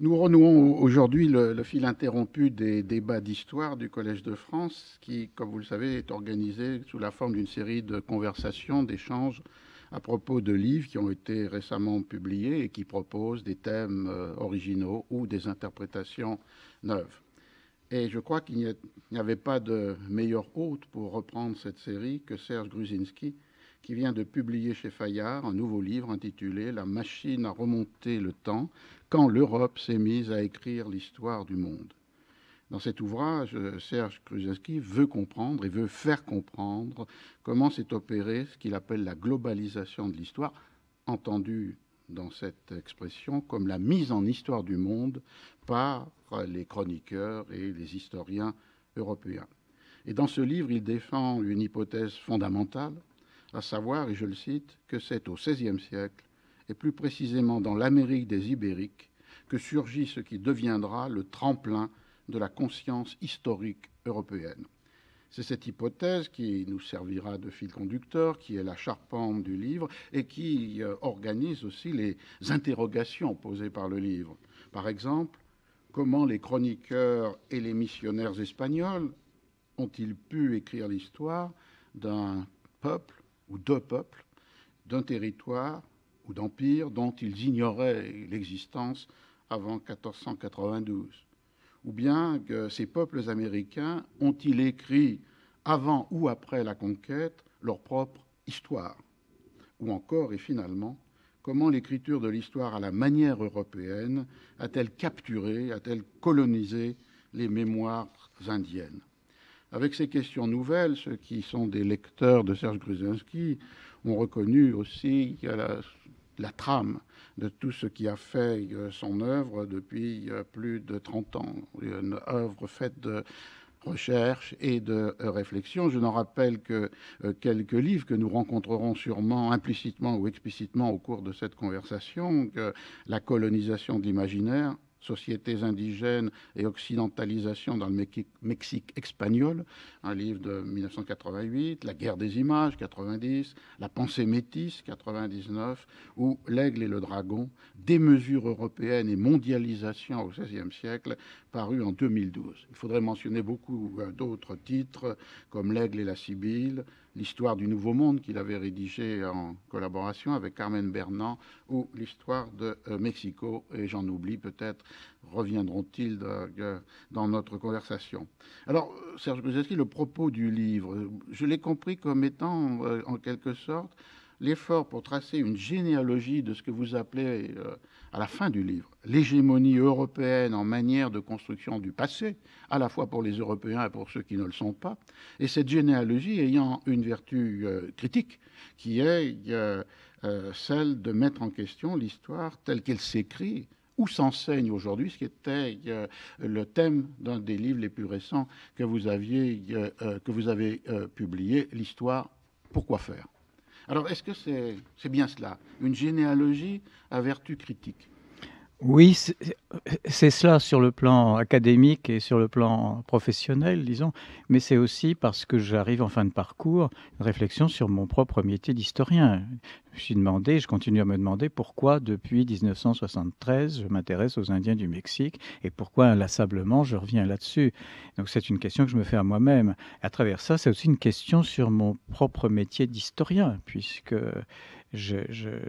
Nous renouons aujourd'hui le, fil interrompu des débats d'histoire du Collège de France, qui, comme vous le savez, est organisé sous la forme d'une série de conversations, d'échanges à propos de livres qui ont été récemment publiés et qui proposent des thèmes euh, originaux ou des interprétations neuves. Et je crois qu'il n'y avait pas de meilleur hôte pour reprendre cette série que Serge Gruzinski, qui vient de publier chez Fayard un nouveau livre intitulé La machine à remonter le temps, quand l'Europe s'est mise à écrire l'histoire du monde. Dans cet ouvrage, Serge Gruzinski veut comprendre et veut faire comprendre comment s'est opéré ce qu'il appelle la globalisation de l'histoire, entendue dans cette expression comme la mise en histoire du monde par les chroniqueurs et les historiens européens. Et dans ce livre, il défend une hypothèse fondamentale, à savoir, et je le cite, que c'est au XVIe siècle, et plus précisément dans l'Amérique des Ibériques, que surgit ce qui deviendra le tremplin de la conscience historique européenne. C'est cette hypothèse qui nous servira de fil conducteur, qui est la charpente du livre et qui euh, organise aussi les interrogations posées par le livre. Par exemple, comment les chroniqueurs et les missionnaires espagnols ont-ils pu écrire l'histoire d'un peuple ou deux peuples, d'un territoire ou d'empire dont ils ignoraient l'existence avant 1492 ou bien que ces peuples américains ont-ils écrit avant ou après la conquête leur propre histoire? Ou encore, et finalement, comment l'écriture de l'histoire à la manière européenne a-t-elle capturé, a-t-elle colonisé les mémoires indiennes? Avec ces questions nouvelles, ceux qui sont des lecteurs de Serge Gruzinski ont reconnu aussi la, la trame de tout ce qui a fait euh, son œuvre depuis euh, plus de 30 ans. Une œuvre faite de recherche et de euh, réflexion. Je n'en rappelle que quelques livres que nous rencontrerons sûrement implicitement ou explicitement au cours de cette conversation, La colonisation de l'imaginaire, Sociétés indigènes et occidentalisation dans le Mexique espagnol, un livre de 1988, La guerre des images, 90, La pensée métisse, 99, ou L'aigle et le dragon, des mesures européennes et mondialisation au XVIe siècle, paru en 2012. Il faudrait mentionner beaucoup euh, d'autres titres comme L'aigle et la sibylle, l'histoire du Nouveau Monde qu'il avait rédigé en collaboration avec Carmen Bernand ou l'histoire de euh, Mexico, et j'en oublie peut-être, reviendront-ils dans notre conversation. Alors, Serge Guzeski, le propos du livre, je l'ai compris comme étant euh, en quelque sorte l'effort pour tracer une généalogie de ce que vous appelez euh, à la fin du livre l'hégémonie européenne en manière de construction du passé, à la fois pour les Européens et pour ceux qui ne le sont pas, et cette généalogie ayant une vertu euh, critique qui est euh, celle de mettre en question l'histoire telle qu'elle s'écrit ou s'enseigne aujourd'hui, ce qui était le thème d'un des livres les plus récents que vous, aviez, que vous avez publié, L'histoire, pourquoi faire alors, est-ce que c'est bien cela? Une généalogie à vertu critique? Oui, c'est cela sur le plan académique et sur le plan professionnel, disons, mais c'est aussi parce que j'arrive en fin de parcours, une réflexion sur mon propre métier d'historien. Je me suis demandé, je continue à me demander pourquoi depuis 1973 je m'intéresse aux Indiens du Mexique et pourquoi inlassablement je reviens là-dessus. Donc c'est une question que je me fais à moi-même. À travers ça, c'est aussi une question sur mon propre métier d'historien, puisque je,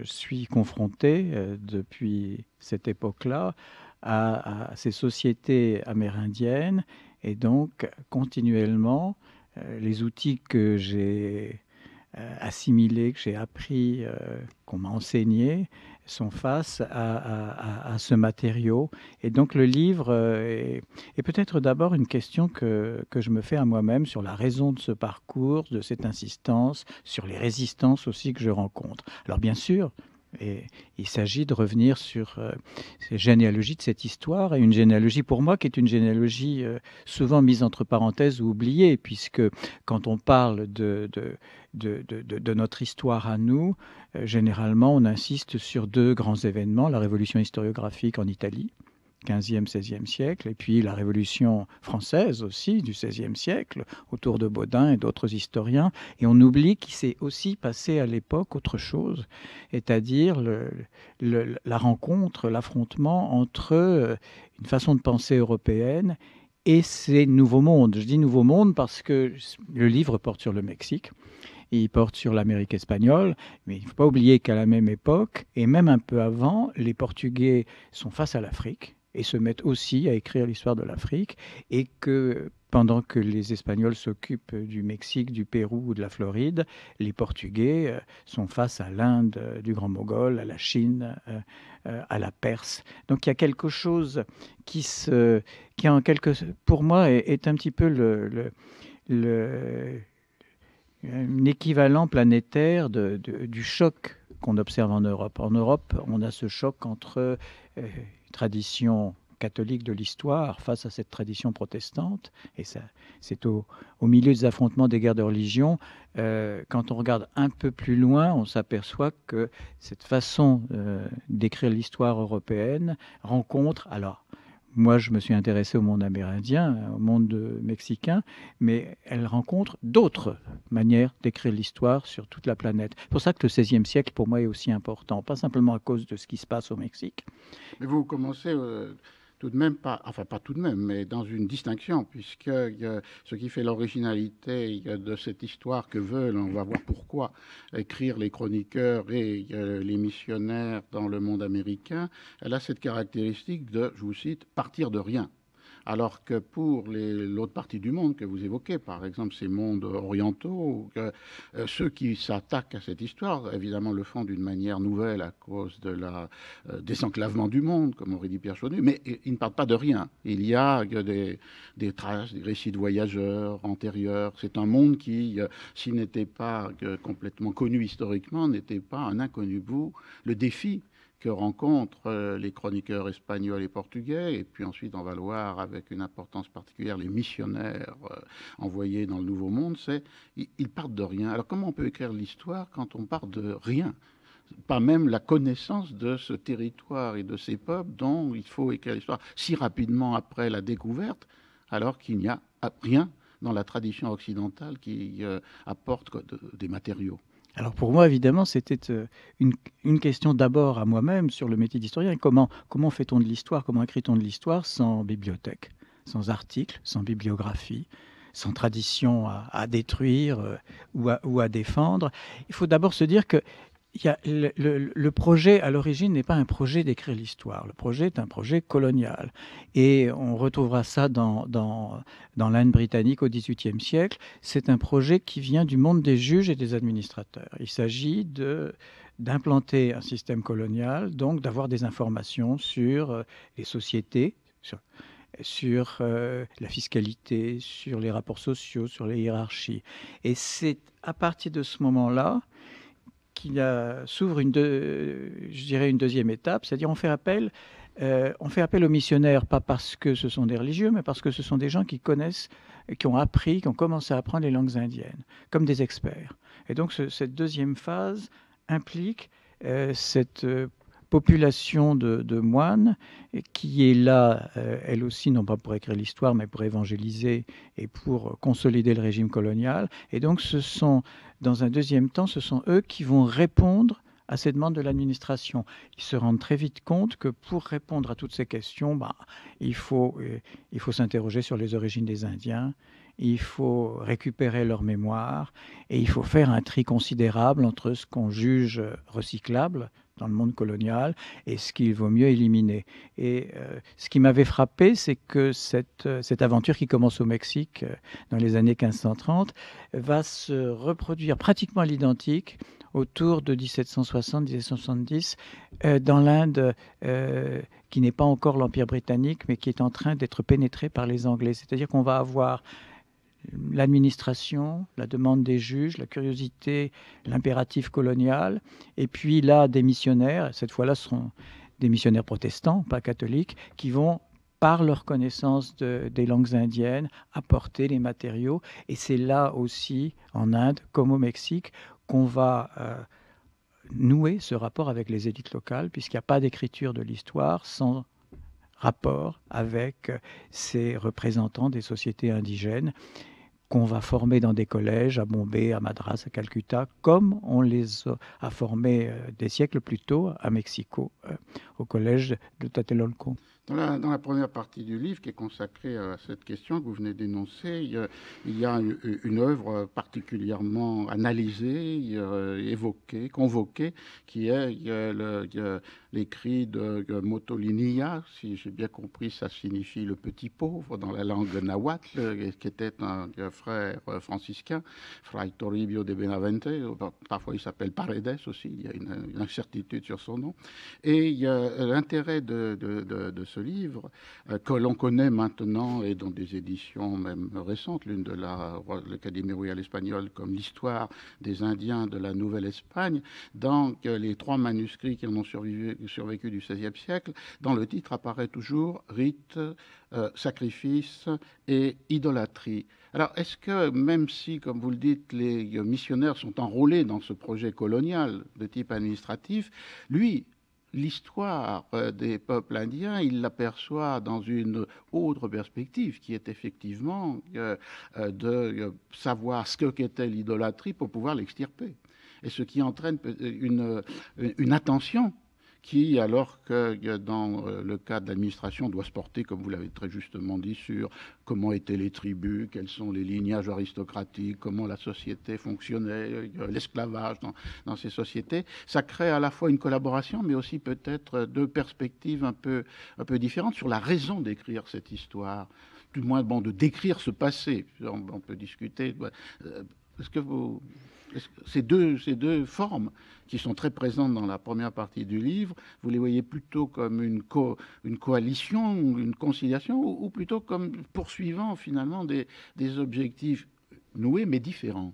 suis confronté euh, depuis cette époque-là à, ces sociétés amérindiennes et donc continuellement euh, les outils que j'ai euh, assimilés, que j'ai appris, qu'on m'a enseigné, sont face à, ce matériau. Et donc le livre euh, est, peut-être d'abord une question que, que, je me fais à moi-même sur la raison de ce parcours, de cette insistance, sur les résistances aussi que je rencontre. Alors bien sûr, et il s'agit de revenir sur euh, ces généalogies de cette histoire, et une généalogie pour moi qui est une généalogie euh, souvent mise entre parenthèses ou oubliée, puisque quand on parle de, de, notre histoire à nous, euh, généralement on insiste sur deux grands événements, la révolution historiographique en Italie, 15e, 16e siècle, et puis la Révolution française aussi du 16e siècle, autour de Baudin et d'autres historiens. Et on oublie qu'il s'est aussi passé à l'époque autre chose, c'est-à-dire la rencontre, l'affrontement entre euh, une façon de penser européenne et ces nouveaux mondes. Je dis nouveaux mondes parce que le livre porte sur le Mexique il porte sur l'Amérique espagnole, mais il ne faut pas oublier qu'à la même époque, et même un peu avant, les Portugais sont face à l'Afrique et se mettent aussi à écrire l'histoire de l'Afrique, et que pendant que les Espagnols s'occupent du Mexique, du Pérou ou de la Floride, les Portugais euh, sont face à l'Inde, euh, du Grand Mogol, à la Chine, euh, à la Perse. Donc il y a quelque chose qui, en quelque, pour moi, est, un petit peu le un équivalent planétaire du choc qu'on observe en Europe. En Europe, on a ce choc entre euh, tradition catholique de l'histoire face à cette tradition protestante, et ça, c'est au, au, milieu des affrontements des guerres de religion. Euh, quand on regarde un peu plus loin, on s'aperçoit que cette façon euh, d'écrire l'histoire européenne rencontre, alors moi, je me suis intéressé au monde amérindien, au monde mexicain, mais elle rencontre d'autres manières d'écrire l'histoire sur toute la planète. C'est pour ça que le XVIe siècle, pour moi, est aussi important, pas simplement à cause de ce qui se passe au Mexique. Mais vous commencez euh, tout de même pas, enfin pas tout de même, mais dans une distinction, puisque ce qui fait l'originalité de cette histoire que veulent, on va voir pourquoi, écrire les chroniqueurs et les missionnaires dans le monde américain, elle a cette caractéristique de, je vous cite, partir de rien alors que pour l'autre partie du monde que vous évoquez, par exemple ces mondes orientaux, euh, ceux qui s'attaquent à cette histoire, évidemment, le font d'une manière nouvelle à cause de la euh, désenclavement du monde, comme aurait dit Pierre Chaudet, mais ils ne partent pas de rien. Il y a des, des traces, des récits de voyageurs antérieurs. C'est un monde qui, euh, s'il n'était pas complètement connu historiquement, n'était pas un inconnu vous. Le défi que rencontrent euh, les chroniqueurs espagnols et portugais, et puis ensuite on va voir avec une importance particulière, les missionnaires euh, envoyés dans le Nouveau Monde, c'est ils partent de rien. Alors comment on peut écrire l'histoire quand on part de rien? Pas même la connaissance de ce territoire et de ces peuples dont il faut écrire l'histoire si rapidement après la découverte, alors qu'il n'y a rien dans la tradition occidentale qui euh, apporte des matériaux. Alors pour moi, évidemment, c'était euh, une, question d'abord à moi-même sur le métier d'historien. Comment, comment fait-on de l'histoire? Comment écrit-on de l'histoire sans bibliothèque, sans articles, sans bibliographie sans tradition à, détruire euh, ou, à, ou, à, défendre? Il faut d'abord se dire que le, projet à l'origine n'est pas un projet d'écrire l'histoire. Le projet est un projet colonial. Et on retrouvera ça dans, l'Inde britannique au XVIIIe siècle. C'est un projet qui vient du monde des juges et des administrateurs. Il s'agit d'implanter un système colonial, donc d'avoir des informations sur euh, les sociétés, sur, sur euh, la fiscalité, sur les rapports sociaux, sur les hiérarchies. Et c'est à partir de ce moment-là s'ouvre une, je dirais une deuxième étape, c'est-à-dire on fait appel, euh, on fait appel aux missionnaires pas parce que ce sont des religieux, mais parce que ce sont des gens qui connaissent, qui ont appris, qui ont commencé à apprendre les langues indiennes, comme des experts. Et donc cette deuxième phase implique euh, cette euh, population de, moines qui est là, elle aussi, non pas pour écrire l'histoire, mais pour évangéliser et pour consolider le régime colonial. Et donc ce sont dans un deuxième temps, ce sont eux qui vont répondre à ces demandes de l'administration. Ils se rendent très vite compte que pour répondre à toutes ces questions, bah, il faut, euh, il faut s'interroger sur les origines des Indiens, il faut récupérer leur mémoire et il faut faire un tri considérable entre ce qu'on juge recyclable dans le monde colonial et ce qu'il vaut mieux éliminer. Et euh, ce qui m'avait frappé, c'est que cette, euh, cette aventure qui commence au Mexique euh, dans les années 1530 va se reproduire pratiquement à l'identique autour de 1760-1770 dans l'Inde qui n'est pas encore l'Empire britannique, mais qui est en train d'être pénétrée par les Anglais. C'est-à-dire qu'on va avoir l'administration, la demande des juges, la curiosité, l'impératif colonial, et puis là des missionnaires, cette fois-là ce seront des missionnaires protestants, pas catholiques, qui vont par leur connaissance des langues indiennes, apporter les matériaux. Et c'est là aussi, en Inde, comme au Mexique, qu'on va euh, nouer ce rapport avec les élites locales, puisqu'il n'y a pas d'écriture de l'histoire sans rapport avec ces représentants des sociétés indigènes qu'on va former dans des collèges à Bombay, à Madras, à Calcutta, comme on les a formés euh, des siècles plus tôt à Mexico, euh, au collège de Tlatelolco. Dans la, première partie du livre, qui est consacrée à cette question que vous venez d'énoncer, il, y a une, œuvre particulièrement analysée, évoquée, convoquée, qui est l'écrit de Motolinia, si j'ai bien compris, ça signifie le petit pauvre dans la langue nahuatl, qui était un, frère franciscain, Fray Toribio de Benavente, parfois il s'appelle Paredes aussi, il y a une, incertitude sur son nom. Et l'intérêt de, de, de, de ce livre, euh, que l'on connaît maintenant et dans des éditions même récentes, l'une de l'Académie royale espagnole comme l'histoire des Indiens de la Nouvelle-Espagne, dans les trois manuscrits qui en ont survécu, du XVIe siècle, dans le titre apparaît toujours rite, euh, sacrifice et idolâtrie. Alors, est-ce que, même si, comme vous le dites, les missionnaires sont enrôlés dans ce projet colonial de type administratif, lui l'histoire euh, des peuples indiens, il l'aperçoit dans une autre perspective, qui est effectivement euh, euh, de savoir ce qu'était l'idolâtrie pour pouvoir l'extirper. Et ce qui entraîne une, une attention qui, alors que dans euh, le cas de l'administration, doit se porter, comme vous l'avez très justement dit, sur comment étaient les tribus, quels sont les lignages aristocratiques, comment la société fonctionnait, euh, l'esclavage dans, ces sociétés, ça crée à la fois une collaboration, mais aussi peut-être deux perspectives un peu, un peu différentes sur la raison d'écrire cette histoire, du moins de décrire ce passé. On, peut discuter. Euh, est-ce que vous ces deux, formes qui sont très présentes dans la première partie du livre, vous les voyez plutôt comme une, coalition, une conciliation, ou, plutôt comme poursuivant finalement des, objectifs noués mais différents?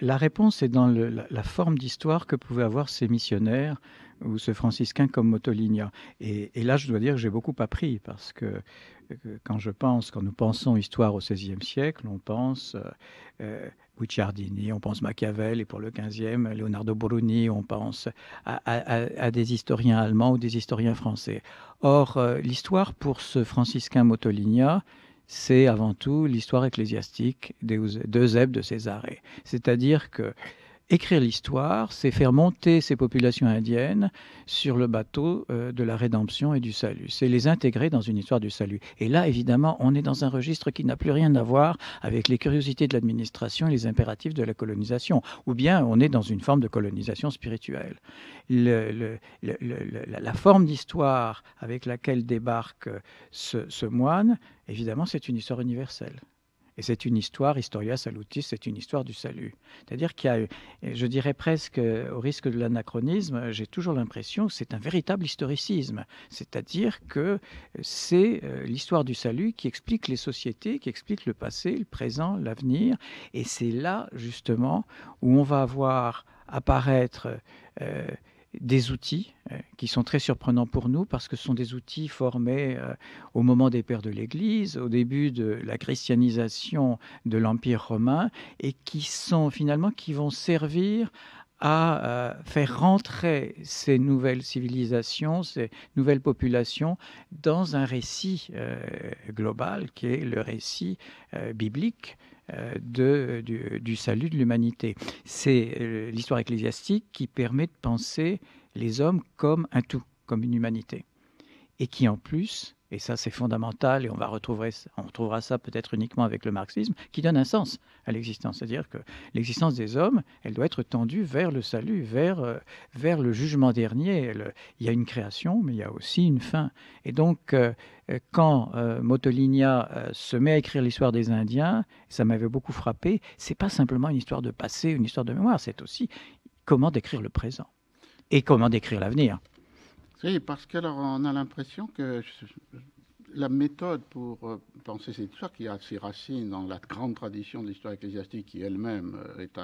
La réponse est dans la, forme d'histoire que pouvaient avoir ces missionnaires ou ce franciscain comme Motoligna. Et, et là, je dois dire que j'ai beaucoup appris parce que quand je pense, quand nous pensons histoire au XVIe siècle, on pense euh, euh, On pense Machiavel, et pour le XVe, Leonardo Bruni, on pense à, des historiens allemands ou des historiens français. Or, euh, l'histoire pour ce franciscain Motoligna, c'est avant tout l'histoire ecclésiastique d'Eusèbe de Césarée. C'est-à-dire que Écrire l'histoire, c'est faire monter ces populations indiennes sur le bateau euh, de la rédemption et du salut. C'est les intégrer dans une histoire du salut. Et là, évidemment, on est dans un registre qui n'a plus rien à voir avec les curiosités de l'administration et les impératifs de la colonisation. Ou bien on est dans une forme de colonisation spirituelle. la forme d'histoire avec laquelle débarque ce moine, évidemment, c'est une histoire universelle. Et c'est une histoire, Historia Salutis, c'est une histoire du salut. C'est-à-dire qu'il y a, je dirais presque au risque de l'anachronisme, j'ai toujours l'impression que c'est un véritable historicisme. C'est-à-dire que c'est euh, l'histoire du salut qui explique les sociétés, qui explique le passé, le présent, l'avenir. Et c'est là, justement, où on va voir apparaître euh, des outils euh, qui sont très surprenants pour nous parce que ce sont des outils formés euh, au moment des pères de l'Église, au début de la christianisation de l'Empire romain et qui sont finalement qui vont servir à euh, faire rentrer ces nouvelles civilisations, ces nouvelles populations dans un récit global qui est le récit biblique de, du, salut de l'humanité. C'est l'histoire ecclésiastique qui permet de penser les hommes comme un tout, comme une humanité. Et qui en plus, et ça c'est fondamental, et on, va retrouver, on retrouvera ça peut-être uniquement avec le marxisme, qui donne un sens à l'existence. C'est-à-dire que l'existence des hommes, elle doit être tendue vers le salut, vers, euh, vers le jugement dernier. il y a une création, mais il y a aussi une fin. Et donc, euh, quand euh, Motoligna se met à écrire l'histoire des Indiens, ça m'avait beaucoup frappé, c'est pas simplement une histoire de passé, une histoire de mémoire, c'est aussi comment décrire le présent et comment décrire l'avenir. Oui, parce que on a l'impression que la méthode pour euh, penser cette histoire, qui a ses racines dans la grande tradition de l'histoire ecclésiastique, qui elle-même euh, est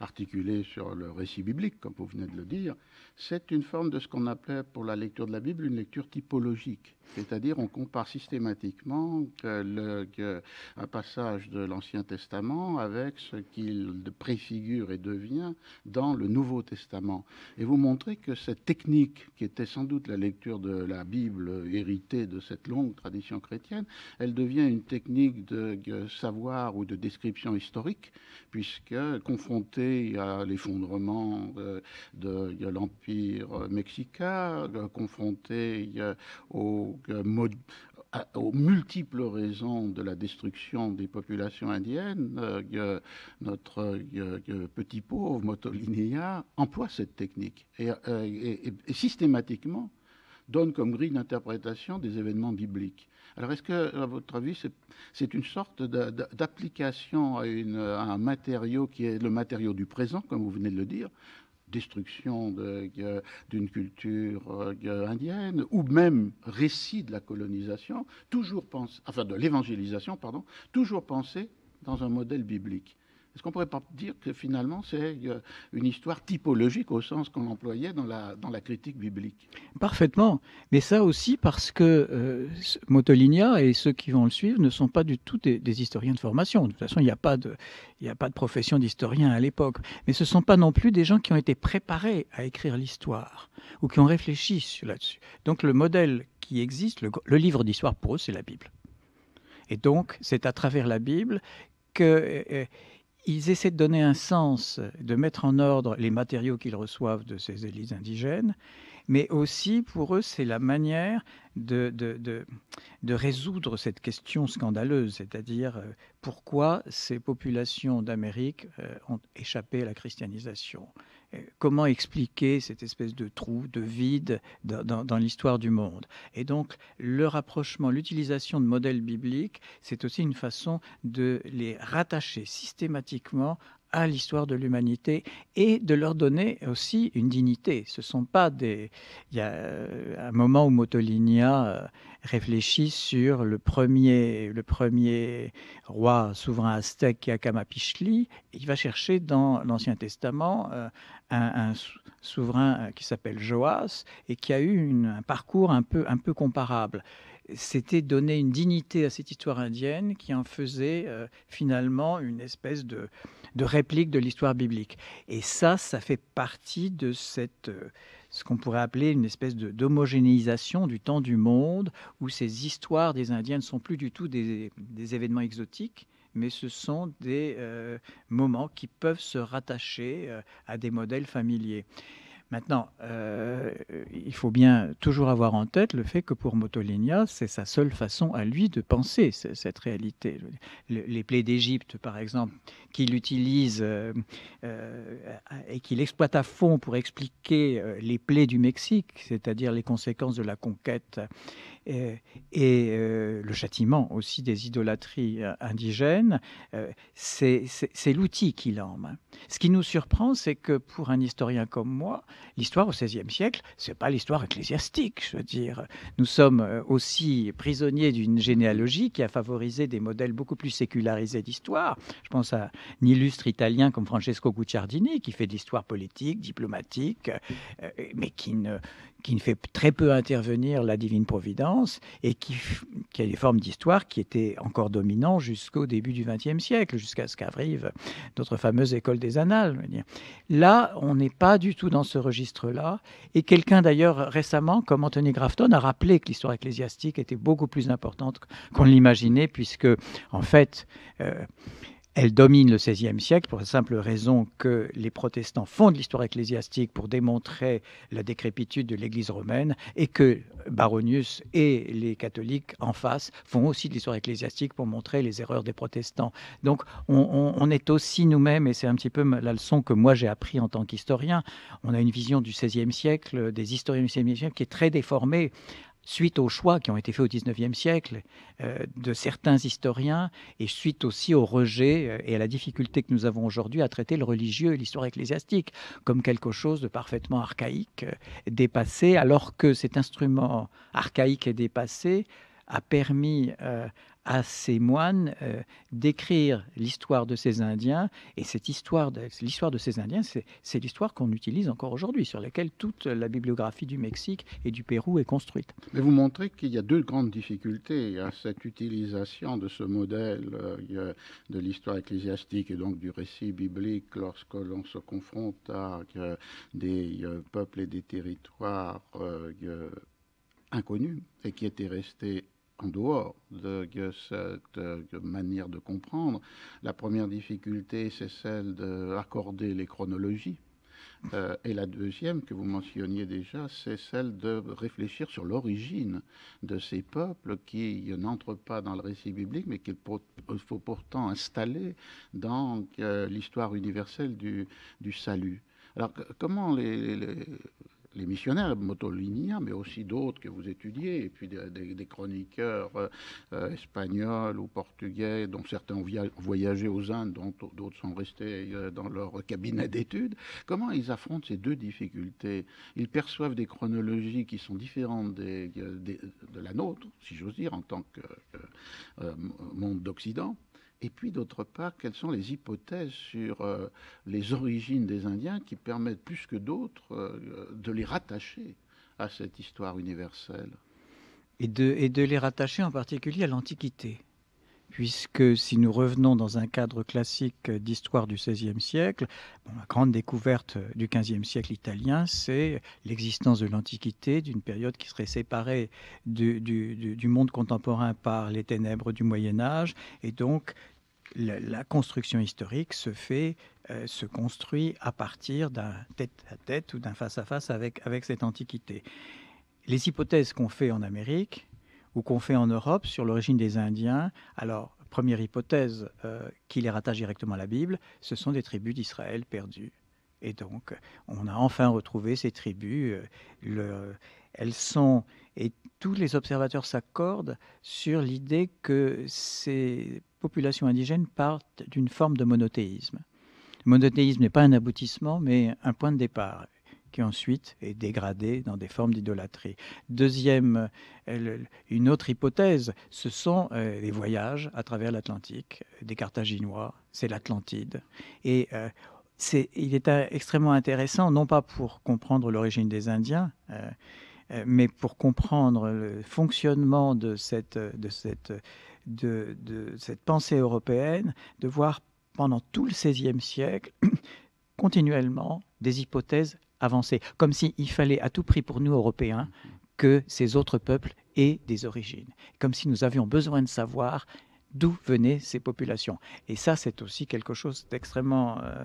articulée sur le récit biblique, comme vous venez de le dire, c'est une forme de ce qu'on appelait pour la lecture de la Bible une lecture typologique. C'est-à-dire, on compare systématiquement un passage de l'Ancien Testament avec ce qu'il préfigure et devient dans le Nouveau Testament. Et vous montrez que cette technique, qui était sans doute la lecture de la Bible héritée de cette longue tradition chrétienne, elle devient une technique de savoir ou de description historique, puisque confrontée à l'effondrement de, de l'Empire mexicain, confrontée au aux multiples raisons de la destruction des populations indiennes, euh, notre petit pauvre Motolinéa emploie cette technique euh, et, systématiquement donne comme grille d'interprétation des événements bibliques. Alors est-ce que, à votre avis, c'est une sorte d'application à, un matériau qui est le matériau du présent, comme vous venez de le dire, destruction d'une culture euh, indienne, ou même récit de la colonisation, toujours pense, enfin de l'évangélisation, pardon, toujours pensé dans un modèle biblique? Est-ce qu'on pourrait pas dire que finalement c'est euh, une histoire typologique au sens qu'on employait dans la, dans la critique biblique? Parfaitement. Mais ça aussi parce que euh, et ceux qui vont le suivre ne sont pas du tout des, historiens de formation. De toute façon, il n'y a, pas de, a pas de profession d'historien à l'époque. Mais ce ne sont pas non plus des gens qui ont été préparés à écrire l'histoire ou qui ont réfléchi là-dessus. Donc le modèle qui existe, le, le livre d'histoire pour eux, c'est la Bible. Et donc, c'est à travers la Bible que euh, ils essaient de donner un sens, de mettre en ordre les matériaux qu'ils reçoivent de ces élites indigènes, mais aussi pour eux, c'est la manière de, de, résoudre cette question scandaleuse, c'est-à-dire euh, pourquoi ces populations d'Amérique euh, ont échappé à la christianisation. Comment expliquer cette espèce de trou, de vide dans, l'histoire du monde? Et donc, le rapprochement, l'utilisation de modèles bibliques, c'est aussi une façon de les rattacher systématiquement à l'histoire de l'humanité et de leur donner aussi une dignité. Ce sont pas des. Il y a euh, un moment où Motolinia euh, réfléchit sur le premier, le premier roi souverain aztèque, Akamapichli. Il va chercher dans l'Ancien Testament euh, un, souverain qui s'appelle Joas et qui a eu un parcours un peu, un peu comparable c'était donner une dignité à cette histoire indienne qui en faisait finalement une espèce de, réplique de l'histoire biblique. Et ça, ça fait partie de cette, euh, ce qu'on pourrait appeler une espèce d'homogénéisation du temps du monde, où ces histoires des Indiens ne sont plus du tout des, événements exotiques, mais ce sont des euh, moments qui peuvent se rattacher euh, à des modèles familiers. Maintenant, euh, il faut bien toujours avoir en tête le fait que pour Motolinia, c'est sa seule façon à lui de penser cette réalité. Les plaies d'Égypte, par exemple, qu'il utilise euh, euh, et qu'il exploite à fond pour expliquer les plaies du Mexique, c'est-à-dire les conséquences de la conquête et, le châtiment aussi des idolâtries indigènes, c'est l'outil qu'il en main. Ce qui nous surprend, c'est que pour un historien comme moi, l'histoire au XVIe siècle, c'est pas l'histoire ecclésiastique. Je veux dire, nous sommes euh, aussi prisonniers d'une généalogie qui a favorisé des modèles beaucoup plus sécularisés d'histoire. Je pense à un illustre italien comme Francesco Guicciardini, qui fait de l'histoire politique, diplomatique, euh, mais qui ne, qui ne fait très peu intervenir la divine providence et qui, a des formes d'histoire qui étaient encore dominantes jusqu'au début du XXe siècle, jusqu'à ce qu'arrive notre fameuse école des annales. Là, on n'est pas du tout dans ce registre-là. Et quelqu'un d'ailleurs récemment, comme Anthony Grafton, a rappelé que l'histoire ecclésiastique était beaucoup plus importante qu'on l'imaginait, puisque en fait, euh, elle domine le XVIe siècle pour la simple raison que les protestants font de l'histoire ecclésiastique pour démontrer la décrépitude de l'Église romaine et que Baronius et les catholiques en face font aussi de l'histoire ecclésiastique pour montrer les erreurs des protestants. Donc on, est aussi nous-mêmes, et c'est un petit peu la leçon que moi j'ai appris en tant qu'historien, on a une vision du XVIe siècle, des historiens du XVIe siècle qui est très déformée suite aux choix qui ont été faits au XIXe siècle euh, de certains historiens et suite aussi au rejet euh, et à la difficulté que nous avons aujourd'hui à traiter le religieux et l'histoire ecclésiastique comme quelque chose de parfaitement archaïque, euh, dépassé, alors que cet instrument archaïque et dépassé a permis à ces moines euh, d'écrire l'histoire de ces Indiens. Et cette histoire l'histoire de ces Indiens, c'est l'histoire qu'on utilise encore aujourd'hui, sur laquelle toute la bibliographie du Mexique et du Pérou est construite. Mais vous montrez qu'il y a deux grandes difficultés à cette utilisation de ce modèle euh, de l'histoire ecclésiastique et donc du récit biblique lorsque l'on se confronte à euh, des peuples et des territoires inconnus et qui étaient restés en dehors de, cette manière de comprendre. La première difficulté, c'est celle d'accorder les chronologies. Euh, et la deuxième, que vous mentionniez déjà, c'est celle de réfléchir sur l'origine de ces peuples qui n'entrent pas dans le récit biblique, mais qu'il faut pourtant installer dans euh, l'histoire universelle du, salut. Alors, comment les missionnaires, Motolinia, mais aussi d'autres que vous étudiez, et puis des, chroniqueurs euh, euh, espagnols ou portugais, dont certains ont voyagé aux Indes, dont d'autres sont restés euh, dans leur cabinet d'études. Comment ils affrontent ces deux difficultés? Ils perçoivent des chronologies qui sont différentes de la nôtre, si j'ose dire, en tant que monde d'Occident. Et puis d'autre part, quelles sont les hypothèses sur euh, les origines des Indiens qui permettent plus que d'autres euh, de les rattacher à cette histoire universelle? Et de, et de les rattacher en particulier à l'Antiquité. Puisque si nous revenons dans un cadre classique d'histoire du XVIe siècle, la grande découverte du XVe siècle italien, c'est l'existence de l'Antiquité, d'une période qui serait séparée du, du, du, monde contemporain par les ténèbres du Moyen Âge, et donc la, construction historique se fait, euh, se construit à partir d'un tête-à-tête ou d'un face-à-face avec, avec cette antiquité. Les hypothèses qu'on fait en Amérique ou qu'on fait en Europe sur l'origine des Indiens, alors première hypothèse euh, qui les rattache directement à la Bible, ce sont des tribus d'Israël perdues. Et donc, on a enfin retrouvé ces tribus. Euh, le, elles sont, et tous les observateurs s'accordent sur l'idée que ces populations indigènes partent d'une forme de monothéisme. Le monothéisme n'est pas un aboutissement, mais un point de départ qui ensuite est dégradé dans des formes d'idolâtrie. Deuxième, euh, une autre hypothèse, ce sont euh, les voyages à travers l'Atlantique des Carthaginois, c'est l'Atlantide. Et euh, il est extrêmement intéressant, non pas pour comprendre l'origine des Indiens, mais pour comprendre le fonctionnement de cette, de cette de, cette pensée européenne, de voir pendant tout le XVIe siècle continuellement des hypothèses avancées, comme s'il fallait à tout prix pour nous, Européens, que ces autres peuples aient des origines, comme si nous avions besoin de savoir d'où venaient ces populations. Et ça, c'est aussi quelque chose d'extrêmement euh,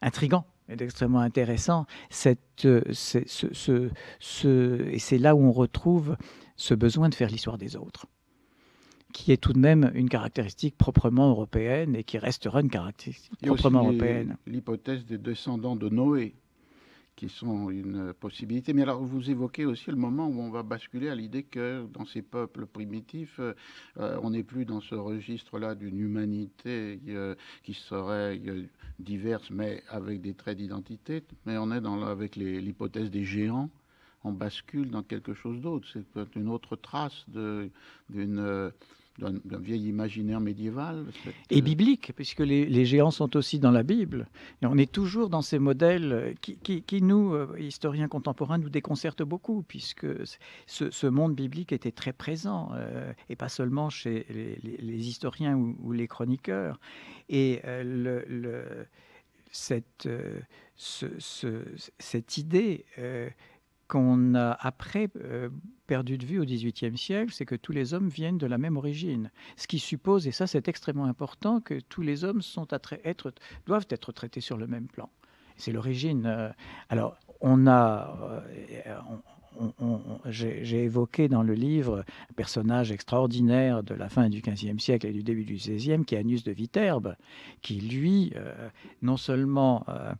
intrigant et d'extrêmement intéressant. Euh, et c'est là où on retrouve ce besoin de faire l'histoire des autres qui est tout de même une caractéristique proprement européenne et qui restera une caractéristique proprement européenne. L'hypothèse des descendants de Noé, qui sont une possibilité. Mais alors, vous évoquez aussi le moment où on va basculer à l'idée que dans ces peuples primitifs, euh, on n'est plus dans ce registre-là d'une humanité euh, qui serait euh, diverse, mais avec des traits d'identité, mais on est dans, avec l'hypothèse des géants on bascule dans quelque chose d'autre. C'est une autre trace d'une d'un vieil imaginaire médiéval. Et euh, biblique, puisque les, géants sont aussi dans la Bible. Et on est toujours dans ces modèles qui, nous, euh, historiens contemporains, nous déconcertent beaucoup, puisque ce, monde biblique était très présent, euh, et pas seulement chez les, historiens ou, les chroniqueurs. Et ce, cette idée qu'on a après euh, perdu de vue au XVIIIe siècle, c'est que tous les hommes viennent de la même origine. Ce qui suppose, et ça c'est extrêmement important, que tous les hommes sont à être, doivent être traités sur le même plan. C'est l'origine. Euh, alors, on a, euh, j'ai évoqué dans le livre un personnage extraordinaire de la fin du XVe siècle et du début du XVIe, qui est Anus de Viterbe, qui lui, euh, non seulement euh,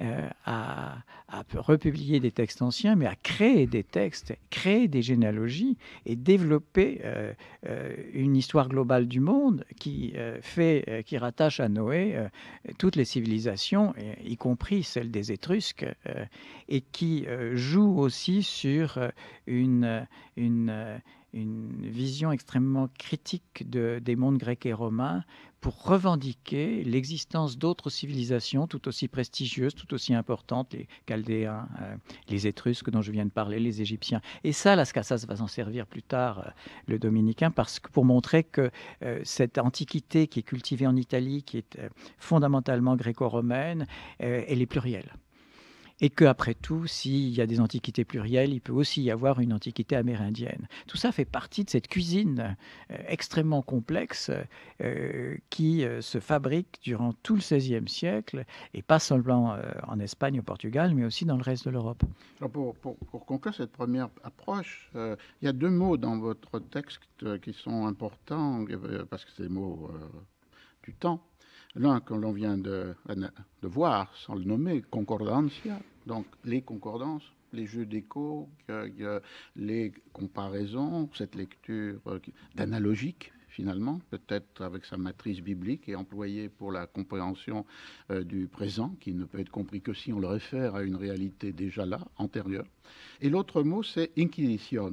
euh, a, a, republié des textes anciens, mais a créé des textes, créé des généalogies et développé une histoire globale du monde qui fait, qui rattache à Noé toutes les civilisations, y compris celle des Étrusques, et qui joue aussi sur sur une, une, une vision extrêmement critique de, des mondes grecs et romains pour revendiquer l'existence d'autres civilisations tout aussi prestigieuses, tout aussi importantes, les Chaldéens, euh, les Étrusques dont je viens de parler, les Égyptiens. Et ça, Las Casas va s'en servir plus tard, euh, le dominicain, parce que pour montrer que euh, cette antiquité qui est cultivée en Italie, qui est fondamentalement gréco-romaine, elle est plurielle et qu'après tout, s'il y a des antiquités plurielles, il peut aussi y avoir une antiquité amérindienne. Tout ça fait partie de cette cuisine euh, extrêmement complexe euh, qui euh, se fabrique durant tout le XVIe siècle, et pas seulement en Espagne, au Portugal, mais aussi dans le reste de l'Europe. Pour, pour, pour, conclure cette première approche, il y a deux mots dans votre texte qui sont importants, parce que c'est des mots du temps. L'un que l'on vient de, voir, sans le nommer, concordancia, donc les concordances, les jeux d'écho, les comparaisons, cette lecture euh, d'analogique finalement, peut-être avec sa matrice biblique et employée pour la compréhension euh, du présent, qui ne peut être compris que si on le réfère à une réalité déjà là, antérieure. Et l'autre mot, c'est inquisition,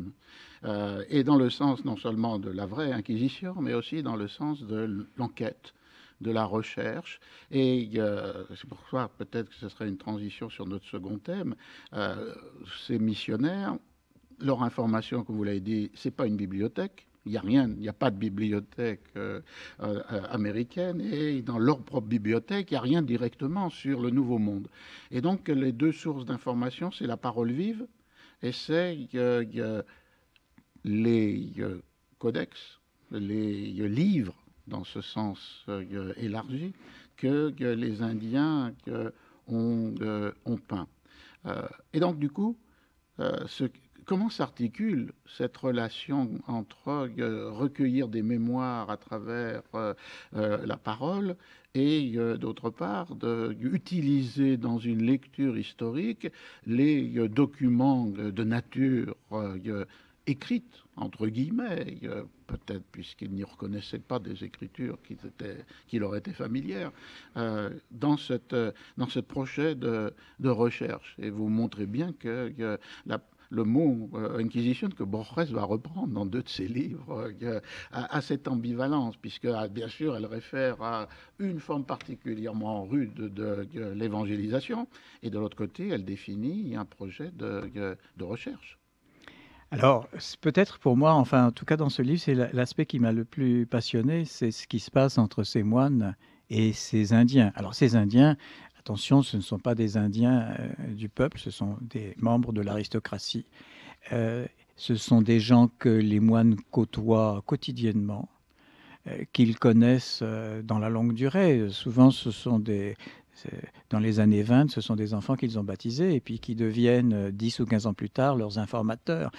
euh, et dans le sens non seulement de la vraie inquisition, mais aussi dans le sens de l'enquête, de la recherche. Et euh, c'est pour ça peut-être que ce serait une transition sur notre second thème. Euh, ces missionnaires, leur information, comme vous l'avez dit, c'est pas une bibliothèque. Il n'y a rien, il n'y a pas de bibliothèque euh, américaine et dans leur propre bibliothèque, il n'y a rien directement sur le Nouveau Monde. Et donc les deux sources d'information, c'est la parole vive et c'est les codex, les livres dans ce sens euh, élargi que, les Indiens ont, euh, ont, peint. Euh, et donc, du coup, comment s'articule cette relation entre recueillir des mémoires à travers la parole et d'autre part d'utiliser dans une lecture historique les documents de nature écrite, entre guillemets, peut-être puisqu'il n'y reconnaissait pas des écritures qui, leur étaient familières, euh, dans, cette, dans ce projet de, recherche. Et vous montrez bien que, le mot euh, Inquisition que Borges va reprendre dans deux de ses livres euh, a, cette ambivalence, puisque ah, bien sûr elle réfère à une forme particulièrement rude de, l'évangélisation, et de l'autre côté elle définit un projet de recherche. Alors, peut-être pour moi, enfin, en tout cas dans ce livre, c'est l'aspect qui m'a le plus passionné, c'est ce qui se passe entre ces moines et ces Indiens. Alors, ces Indiens, attention, ce ne sont pas des Indiens euh, du peuple, ce sont des membres de l'aristocratie. Euh, ce sont des gens que les moines côtoient quotidiennement, euh, qu'ils connaissent dans la longue durée. Souvent, ce sont des, dans les années 20, ce sont des enfants qu'ils ont baptisés et puis qui deviennent 10 ou 15 ans plus tard leurs informateurs.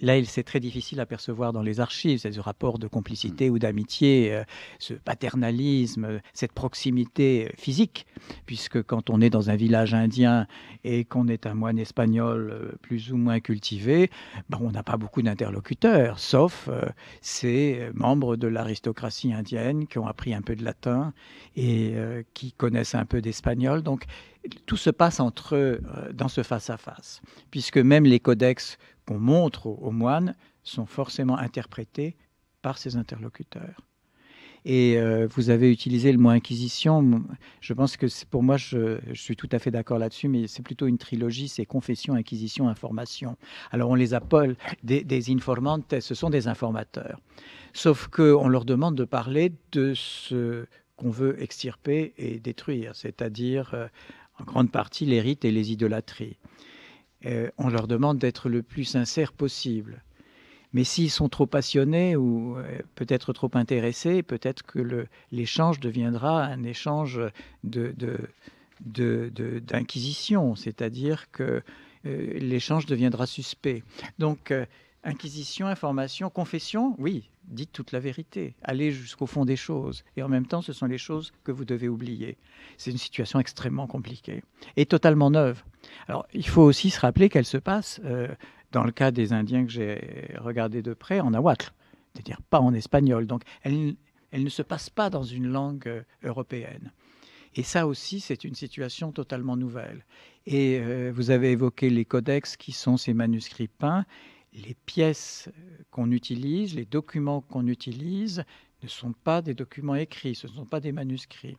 Là, c'est très difficile à percevoir dans les archives, ce rapport de complicité mm. ou d'amitié, euh, ce paternalisme, cette proximité physique, puisque quand on est dans un village indien et qu'on est un moine espagnol euh, plus ou moins cultivé, ben, on n'a pas beaucoup d'interlocuteurs, sauf euh, ces membres de l'aristocratie indienne qui ont appris un peu de latin et qui connaissent un peu d'espagnol. Donc, tout se passe entre eux dans ce face-à-face, puisque même les codex qu'on montre aux, moines sont forcément interprétés par ses interlocuteurs. Et euh, vous avez utilisé le mot inquisition. Je pense que pour moi, je, suis tout à fait d'accord là-dessus, mais c'est plutôt une trilogie, c'est confession, inquisition, information. Alors on les appelle des, informantes, ce sont des informateurs. Sauf qu'on leur demande de parler de ce qu'on veut extirper et détruire, c'est-à-dire euh, en grande partie les rites et les idolâtries. Euh, on leur demande d'être le plus sincère possible. Mais s'ils sont trop passionnés ou euh, peut-être trop intéressés, peut-être que l'échange deviendra un échange d'inquisition, c'est-à-dire que euh, l'échange deviendra suspect. Donc, inquisition, information, confession, oui, dites toute la vérité, allez jusqu'au fond des choses. Et en même temps, ce sont les choses que vous devez oublier. C'est une situation extrêmement compliquée et totalement neuve. Alors, il faut aussi se rappeler qu'elle se passe, euh, dans le cas des Indiens que j'ai regardés de près, en nahuatl, c'est-à-dire pas en espagnol. Donc, elle, ne se passe pas dans une langue euh, européenne. Et ça aussi, c'est une situation totalement nouvelle. Et euh, vous avez évoqué les codex qui sont ces manuscrits peints. Les pièces qu'on utilise, les documents qu'on utilise ne sont pas des documents écrits, ce ne sont pas des manuscrits.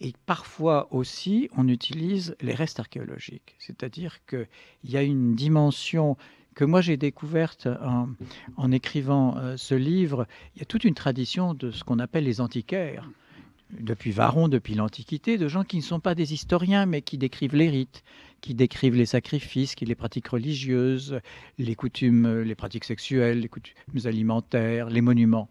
Et parfois aussi, on utilise les restes archéologiques, c'est-à-dire qu'il y a une dimension que moi j'ai découverte en, écrivant euh, ce livre. Il y a toute une tradition de ce qu'on appelle les antiquaires, depuis Varron, depuis l'Antiquité, de gens qui ne sont pas des historiens, mais qui décrivent les rites, qui décrivent les sacrifices, qui les pratiques religieuses, les coutumes, les pratiques sexuelles, les coutumes alimentaires, les monuments.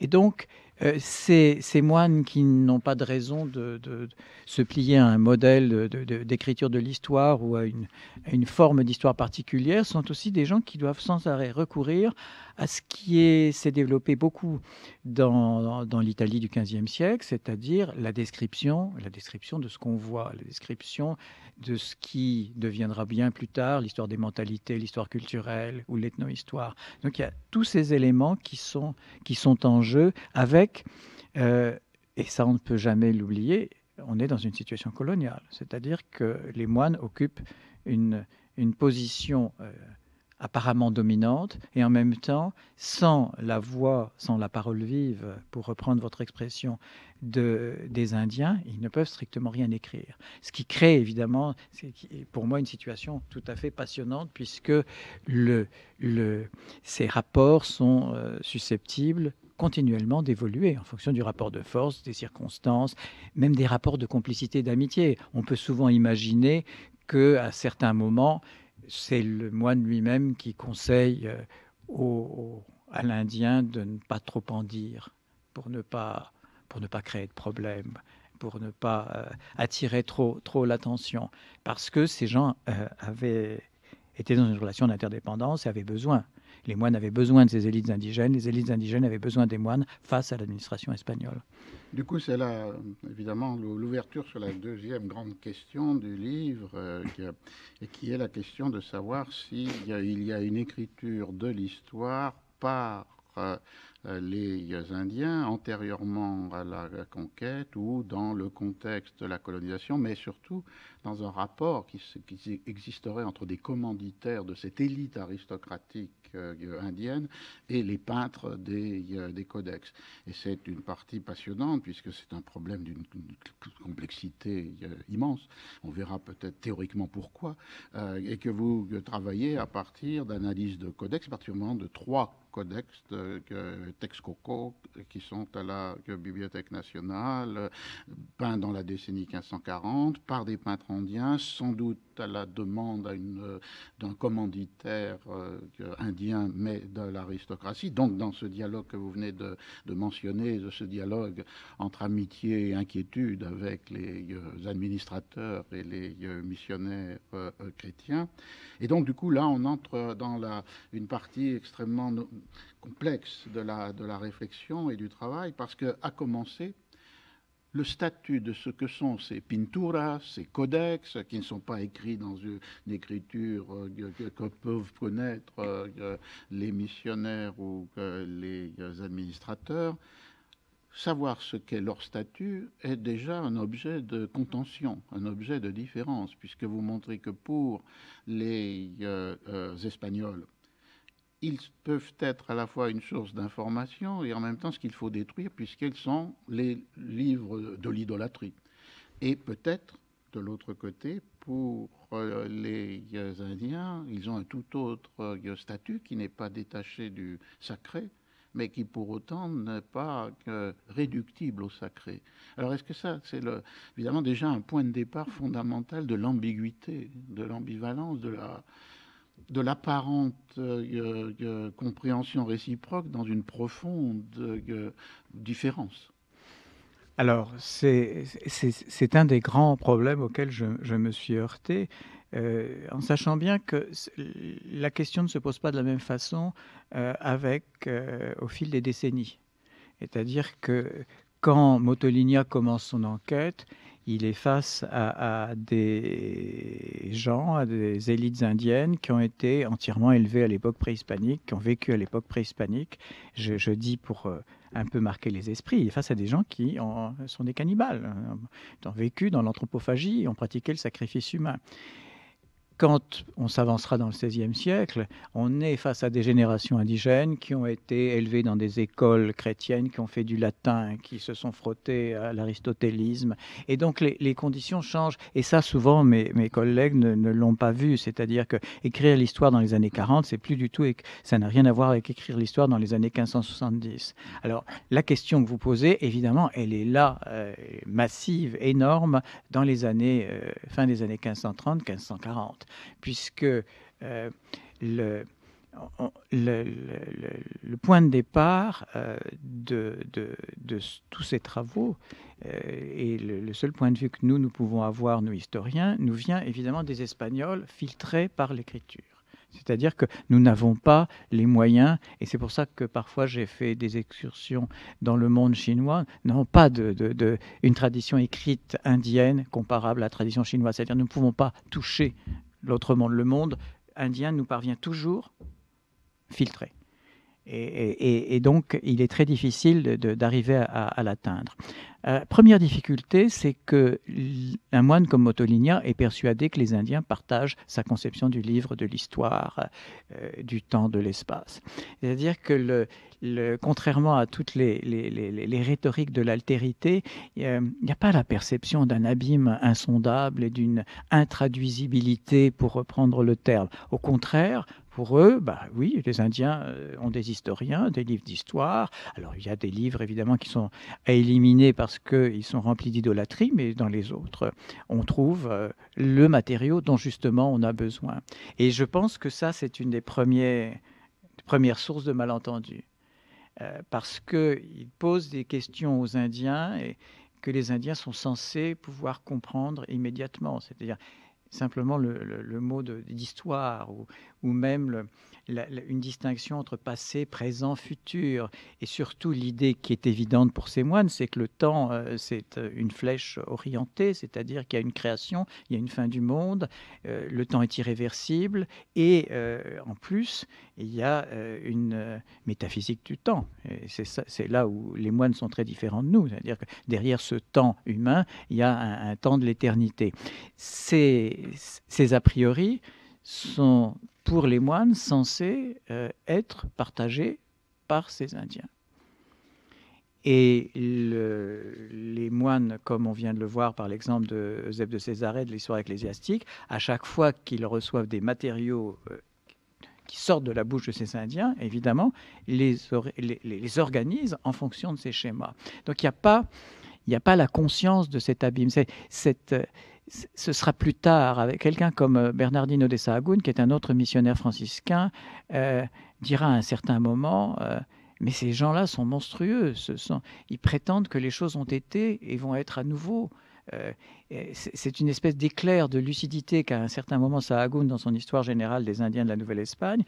Et donc, euh, ces, moines qui n'ont pas de raison de, se plier à un modèle d'écriture de, l'histoire ou à une, une forme d'histoire particulière sont aussi des gens qui doivent sans arrêt recourir à ce qui s'est développé beaucoup dans, l'Italie du XVe siècle, c'est-à-dire la description, la description de ce qu'on voit, la description de ce qui deviendra bien plus tard l'histoire des mentalités, l'histoire culturelle ou l'ethno-histoire. Donc il y a tous ces éléments qui sont, en jeu avec, euh, et ça on ne peut jamais l'oublier, on est dans une situation coloniale, c'est-à-dire que les moines occupent une, une position euh, apparemment dominante, et en même temps, sans la voix, sans la parole vive, pour reprendre votre expression, de, des Indiens, ils ne peuvent strictement rien écrire. Ce qui crée évidemment, pour moi, une situation tout à fait passionnante, puisque ces rapports sont euh, susceptibles continuellement d'évoluer en fonction du rapport de force, des circonstances, même des rapports de complicité, d'amitié. On peut souvent imaginer que à certains moments, c'est le moine lui-même qui conseille euh, à l'Indien de ne pas trop en dire pour ne pas, pour ne pas créer de problème, pour ne pas euh, attirer trop, trop l'attention. Parce que ces gens euh, avaient été dans une relation d'interdépendance et avaient besoin. Les moines avaient besoin de ces élites indigènes, les élites indigènes avaient besoin des moines face à l'administration espagnole. Du coup, c'est là, évidemment, l'ouverture sur la deuxième grande question du livre, euh, et qui est la question de savoir s'il y, y, a une écriture de l'histoire par euh, les Indiens antérieurement à la conquête ou dans le contexte de la colonisation, mais surtout dans un rapport qui, existerait entre des commanditaires de cette élite aristocratique euh, indienne et les peintres des, euh, des codex. Et c'est une partie passionnante puisque c'est un problème d'une complexité euh, immense. On verra peut-être théoriquement pourquoi. et que vous travaillez à partir d'analyses de codex, particulièrement de trois codex, de, Texcoco, qui sont à la Bibliothèque nationale, peints dans la décennie 1540 par des peintres indiens, sans doute à la demande d'un commanditaire indien mais de l'aristocratie. Donc, dans ce dialogue que vous venez de, mentionner, de ce dialogue entre amitié et inquiétude avec les euh, administrateurs et les euh, missionnaires euh, chrétiens. Et donc, du coup, là, on entre dans une partie extrêmement complexe de la, de la réflexion et du travail, parce que, à commencer, le statut de ce que sont ces pinturas, ces codex, qui ne sont pas écrits dans une, écriture euh, que, peuvent connaître euh, les missionnaires ou les administrateurs, savoir ce qu'est leur statut est déjà un objet de contention, un objet de différence, puisque vous montrez que pour les euh, Espagnols, ils peuvent être à la fois une source d'information et en même temps ce qu'il faut détruire puisqu'ils sont les livres de l'idolâtrie. Et peut-être, de l'autre côté, pour euh, les Indiens, ils ont un tout autre euh, statut qui n'est pas détaché du sacré, mais qui pour autant n'est pas réductible au sacré. Alors est-ce que ça, c'est évidemment déjà un point de départ fondamental de l'ambiguïté, de l'ambivalence, de la, de l'apparente euh, euh, compréhension réciproque dans une profonde euh, différence. Alors, c'est un des grands problèmes auxquels je, me suis heurté, en sachant bien que la question ne se pose pas de la même façon avec, au fil des décennies. C'est-à-dire que quand Motoligna commence son enquête, il est face à, des gens, à des élites indiennes qui ont été entièrement élevées à l'époque préhispanique, qui ont vécu à l'époque préhispanique. Je, dis pour euh, un peu marquer les esprits, il est face à des gens qui sont des cannibales, ont vécu dans l'anthropophagie ont pratiqué le sacrifice humain quand on s'avancera dans le XVIe siècle, on est face à des générations indigènes qui ont été élevées dans des écoles chrétiennes, qui ont fait du latin, qui se sont frottés à l'aristotélisme. Et donc les, conditions changent. Et ça, souvent, mes, mes collègues ne, l'ont pas vu. C'est-à-dire que écrire l'histoire dans les années 40, c'est plus du tout, ça n'a rien à voir avec écrire l'histoire dans les années 1570. Alors la question que vous posez, évidemment, elle est là, euh, massive, énorme, dans les années, euh, fin des années 1530, 1540 puisque euh, le, point de départ euh, de, tous ces travaux euh, et le, seul point de vue que nous, nous pouvons avoir, nous historiens, nous vient évidemment des Espagnols filtrés par l'écriture. C'est-à-dire que nous n'avons pas les moyens, et c'est pour ça que parfois j'ai fait des excursions dans le monde chinois, n'avons pas de, une tradition écrite indienne comparable à la tradition chinoise. C'est-à-dire nous ne pouvons pas toucher l'autre monde, le monde indien nous parvient toujours filtré. Et, donc, il est très difficile d'arriver à, l'atteindre. Euh, première difficulté, c'est que un moine comme Motoligna est persuadé que les Indiens partagent sa conception du livre, de l'histoire, euh, du temps, de l'espace. C'est-à-dire que le, contrairement à toutes les, rhétoriques de l'altérité, il n'y a pas la perception d'un abîme insondable et d'une intraduisibilité, pour reprendre le terme. Au contraire, pour eux, bah oui, les Indiens euh, ont des historiens, des livres d'histoire. Alors il y a des livres évidemment qui sont à éliminer parce qu'ils sont remplis d'idolâtrie, mais dans les autres, on trouve euh, le matériau dont justement on a besoin. Et je pense que ça, c'est une des premières, premières sources de malentendus. Euh, parce qu'ils posent des questions aux Indiens et que les Indiens sont censés pouvoir comprendre immédiatement. C'est-à-dire, simplement le, mot d'histoire ou, ou, même une distinction entre passé, présent, futur. Et surtout, l'idée qui est évidente pour ces moines, c'est que le temps, euh, c'est euh, une flèche orientée, c'est-à-dire qu'il y a une création, il y a une fin du monde, euh, le temps est irréversible, et en plus, il y a une métaphysique du temps. C'est là où les moines sont très différents de nous, c'est-à-dire que derrière ce temps humain, il y a un, un temps de l'éternité. Ces, ces a priori sont pour les moines censés euh, être partagés par ces Indiens. Et les moines, comme on vient de le voir par l'exemple de Eusèbe de Césarée de l'histoire ecclésiastique, à chaque fois qu'ils reçoivent des matériaux euh, qui sortent de la bouche de ces Indiens, évidemment, les, organisent en fonction de ces schémas. Donc il n'y a pas a pas la conscience de cet abîme. Cette, ce sera plus tard avec quelqu'un comme euh, Bernardino de Sahagún, qui est un autre missionnaire franciscain, euh, dira à un certain moment euh, Mais ces gens-là sont monstrueux. Ils prétendent que les choses ont été et vont être à nouveau. c'est une espèce d'éclair de lucidité qu'à un certain moment Sahagún, dans son histoire générale des Indiens de la Nouvelle-Espagne,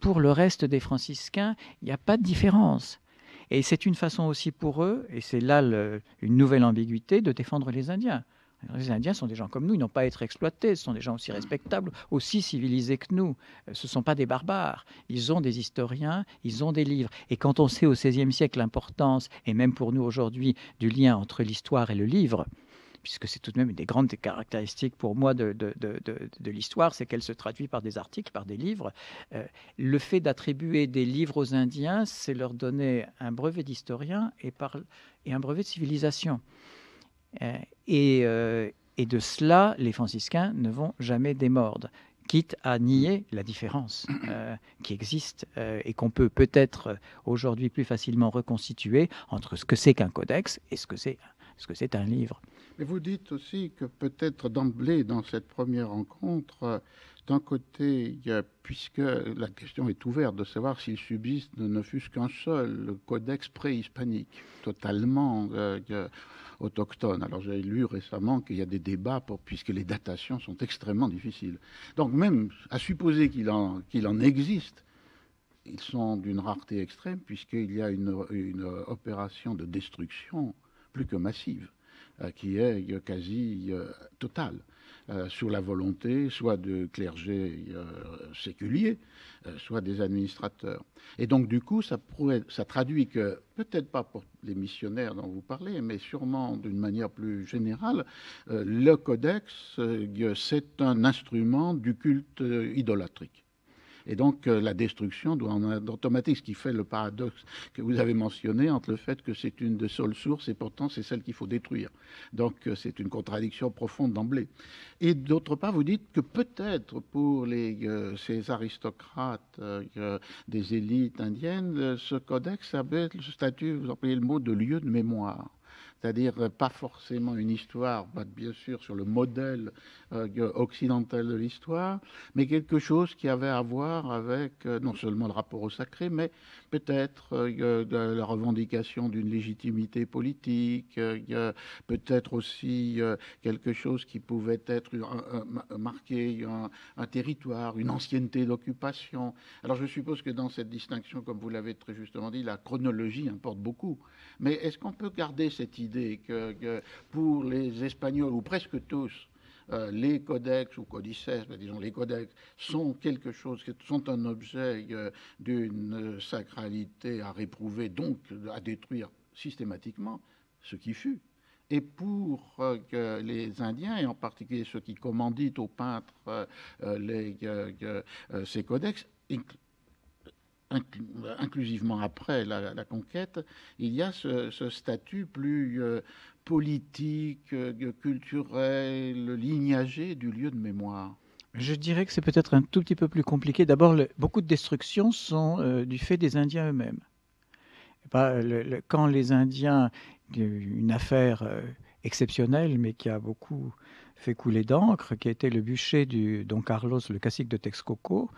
pour le reste des franciscains, il n'y a pas de différence. Et c'est une façon aussi pour eux, et c'est là une nouvelle ambiguïté, de défendre les Indiens. Les Indiens sont des gens comme nous, ils n'ont pas à être exploités, ce sont des gens aussi respectables, aussi civilisés que nous. Euh, ce ne sont pas des barbares. Ils ont des historiens, ils ont des livres. Et quand on sait au XVIe siècle l'importance, et même pour nous aujourd'hui, du lien entre l'histoire et le livre, puisque c'est tout de même une des grandes caractéristiques pour moi de, l'histoire, c'est qu'elle se traduit par des articles, par des livres. Euh, le fait d'attribuer des livres aux Indiens, c'est leur donner un brevet d'historien et, un brevet de civilisation. Euh, et, euh, et, de cela, les franciscains ne vont jamais démordre quitte à nier la différence qui existe et qu'on peut peut-être aujourd'hui plus facilement reconstituer entre ce que c'est qu'un codex et ce que c'est ce que c'est un livre. Mais vous dites aussi que peut-être d'emblée, dans cette première rencontre, d'un côté, puisque la question est ouverte de savoir s'il subsiste ne fût-ce qu'un seul, codex préhispanique, totalement euh, autochtone. Alors j'ai lu récemment qu'il y a des débats pour, puisque les datations sont extrêmement difficiles. Donc même à supposer qu'il en, existe, ils sont d'une rareté extrême puisqu'il y a une, une opération de destruction plus que massive qui est quasi totale. Euh, sur la volonté soit de clergés euh, séculiers, euh, soit des administrateurs. Et donc, du coup, ça, ça traduit que, peut-être pas pour les missionnaires dont vous parlez, mais sûrement d'une manière plus générale, le codex, c'est un instrument du culte idolatrique. Et donc euh, la destruction doit en être automatique, ce qui fait le paradoxe que vous avez mentionné entre le fait que c'est une des seules sources et pourtant c'est celle qu'il faut détruire. Donc euh, c'est une contradiction profonde d'emblée. Et d'autre part, vous dites que peut-être pour euh, ces aristocrates des élites indiennes, ce codex avait le statut, vous employez le mot, de lieu de mémoire c'est-à-dire euh, pas forcément une histoire, bien sûr sur le modèle euh, occidental de l'histoire, mais quelque chose qui avait à voir avec euh, non seulement le rapport au sacré, mais peut-être la revendication d'une légitimité politique, peut-être aussi quelque chose qui pouvait être marqué un, un territoire, une ancienneté d'occupation. Alors je suppose que dans cette distinction, comme vous l'avez très justement dit, la chronologie importe beaucoup. Mais est-ce qu'on peut garder cette idée que, pour les Espagnols, ou presque tous, euh, les codex ou codices, disons les codex, sont quelque chose, sont un objet euh, d'une sacralité à réprouver, donc à détruire systématiquement, ce qui fut. Et pour euh, les Indiens, et en particulier ceux qui commanditent aux peintres ces codex, inclusivement après la, conquête, il y a ce, statut plus euh, politique, euh, culturel, lignagé du lieu de mémoire. Je dirais que c'est peut-être un tout petit peu plus compliqué. D'abord, beaucoup de destructions sont euh, du fait des Indiens eux-mêmes. quand les Indiens, une affaire exceptionnelle, mais qui a beaucoup fait couler d'encre, qui été le bûcher du Don Carlos, le cacique de Texcoco,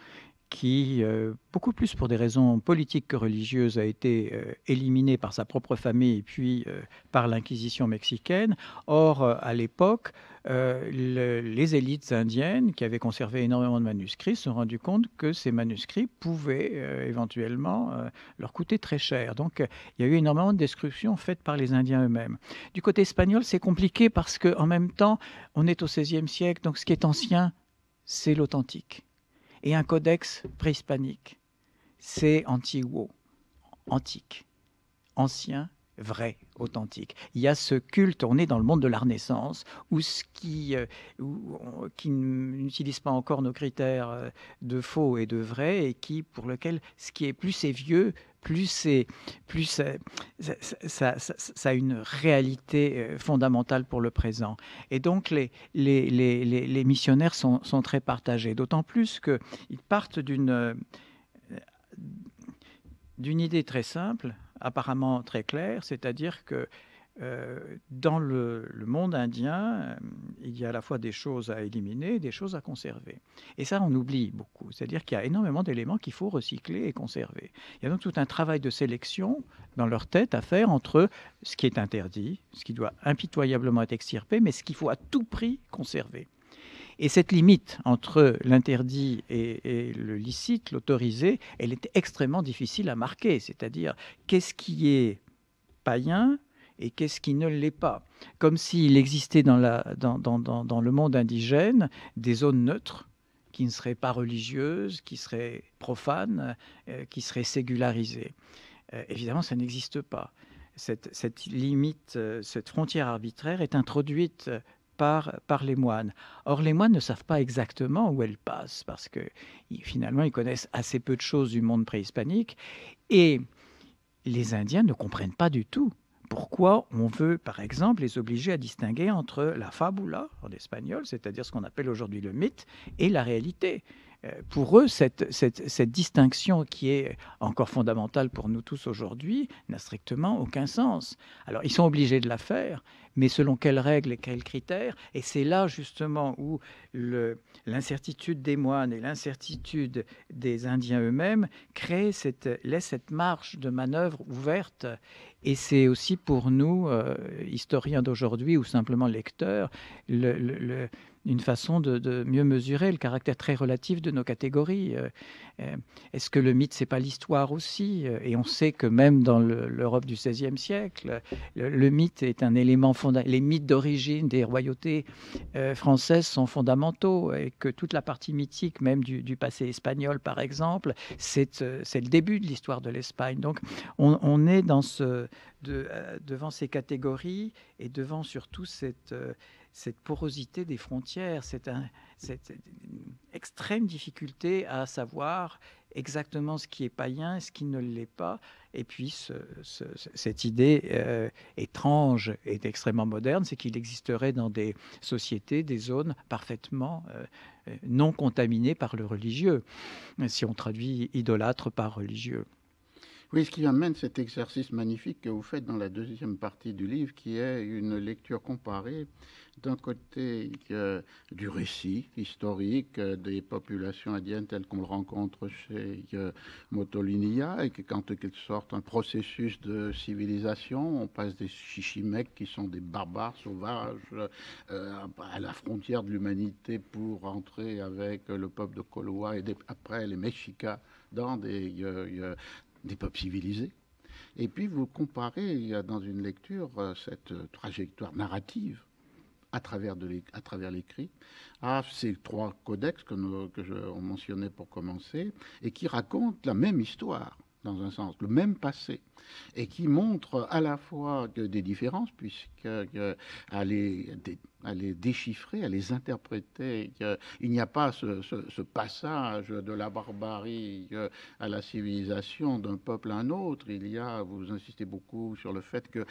qui, euh, beaucoup plus pour des raisons politiques que religieuses, a été euh, éliminé par sa propre famille puis euh, par l'Inquisition mexicaine. Or, à l'époque, les élites indiennes, qui avaient conservé énormément de manuscrits, se sont rendues compte que ces manuscrits pouvaient éventuellement leur coûter très cher. Donc, il y a eu énormément de destructions faites par les Indiens eux-mêmes. Du côté espagnol, c'est compliqué parce qu'en même temps, on est au XVIe siècle, donc ce qui est ancien, c'est l'authentique et un codex préhispanique. C'est antiguo, antique, ancien, vrai, authentique. Il y a ce culte, on est dans le monde de la Renaissance, où ce qui, euh, qui n'utilise pas encore nos critères euh, de faux et de vrai, et qui, pour lequel ce qui est plus c'est vieux, plus c'est plus ça, ça, a une réalité euh, fondamentale pour le présent. Et donc les, les, les, les missionnaires sont, sont, très partagés, d'autant plus qu'ils partent d'une d'une idée très simple, apparemment très claire, c'est-à-dire que euh, dans le, monde indien, euh, il y a à la fois des choses à éliminer et des choses à conserver. Et ça, on oublie beaucoup. C'est-à-dire qu'il y a énormément d'éléments qu'il faut recycler et conserver. Il y a donc tout un travail de sélection dans leur tête à faire entre ce qui est interdit, ce qui doit impitoyablement être extirpé, mais ce qu'il faut à tout prix conserver. Et cette limite entre l'interdit et, le licite, l'autorisé, elle est extrêmement difficile à marquer. C'est-à-dire, qu'est-ce qui est païen et qu'est-ce qui ne l'est pas? Comme s'il existait dans, le monde indigène des zones neutres qui ne seraient pas religieuses, qui seraient profanes, euh, qui seraient ségularisées. Euh, évidemment, ça n'existe pas. Cette, cette, limite, euh, cette frontière arbitraire est introduite par, les moines. Or, les moines ne savent pas exactement où elle passe, parce que finalement, ils connaissent assez peu de choses du monde préhispanique, et les Indiens ne comprennent pas du tout pourquoi on veut, par exemple, les obliger à distinguer entre la fabula, en espagnol, c'est-à-dire ce qu'on appelle aujourd'hui le mythe, et la réalité. Euh, pour eux, cette, cette, distinction qui est encore fondamentale pour nous tous aujourd'hui n'a strictement aucun sens. Alors, ils sont obligés de la faire, mais selon quelles règles et quels critères Et c'est là justement où l'incertitude des moines et l'incertitude des Indiens eux-mêmes créent cette, laisse cette marge de manœuvre ouverte. Et c'est aussi pour nous, euh, historiens d'aujourd'hui ou simplement lecteurs, le une façon de, mieux mesurer le caractère très relatif de nos catégories. Est-ce que le mythe, c'est pas l'histoire aussi? Et on sait que même dans l'Europe du XVIe siècle, le, mythe est un élément fondamental. Les mythes d'origine des royautés françaises sont fondamentaux et que toute la partie mythique, même du, passé espagnol par exemple, c'est le début de l'histoire de l'Espagne. Donc on, est devant ces catégories et devant surtout cette cette porosité des frontières, cette, extrême difficulté à savoir exactement ce qui est païen et ce qui ne l'est pas. Et puis cette idée euh, étrange et extrêmement moderne, c'est qu'il existerait dans des sociétés des zones parfaitement euh, non contaminées par le religieux, si on traduit idolâtre par religieux. Oui, ce qui amène cet exercice magnifique que vous faites dans la deuxième partie du livre, qui est une lecture comparée d'un côté euh, du récit historique euh, des populations indiennes telles qu'on le rencontre chez euh, Motolinia, et que quand quelque sorte un processus de civilisation, on passe des chichimecs qui sont des barbares sauvages à la frontière de l'humanité pour entrer avec le peuple de Coloa et après les Mexicas dans des, des peuples civilisés. Et puis vous comparez dans une lecture euh, cette trajectoire narrative à travers, l'écrit. À ces trois codex que, nous, que je mentionnais pour commencer et qui racontent la même histoire dans un sens, le même passé, et qui montre à la fois des différences, puisque à les, à les déchiffrer, à les interpréter. Il n'y a pas ce, passage de la barbarie à la civilisation d'un peuple à un autre. Il y a, vous insistez beaucoup sur le fait que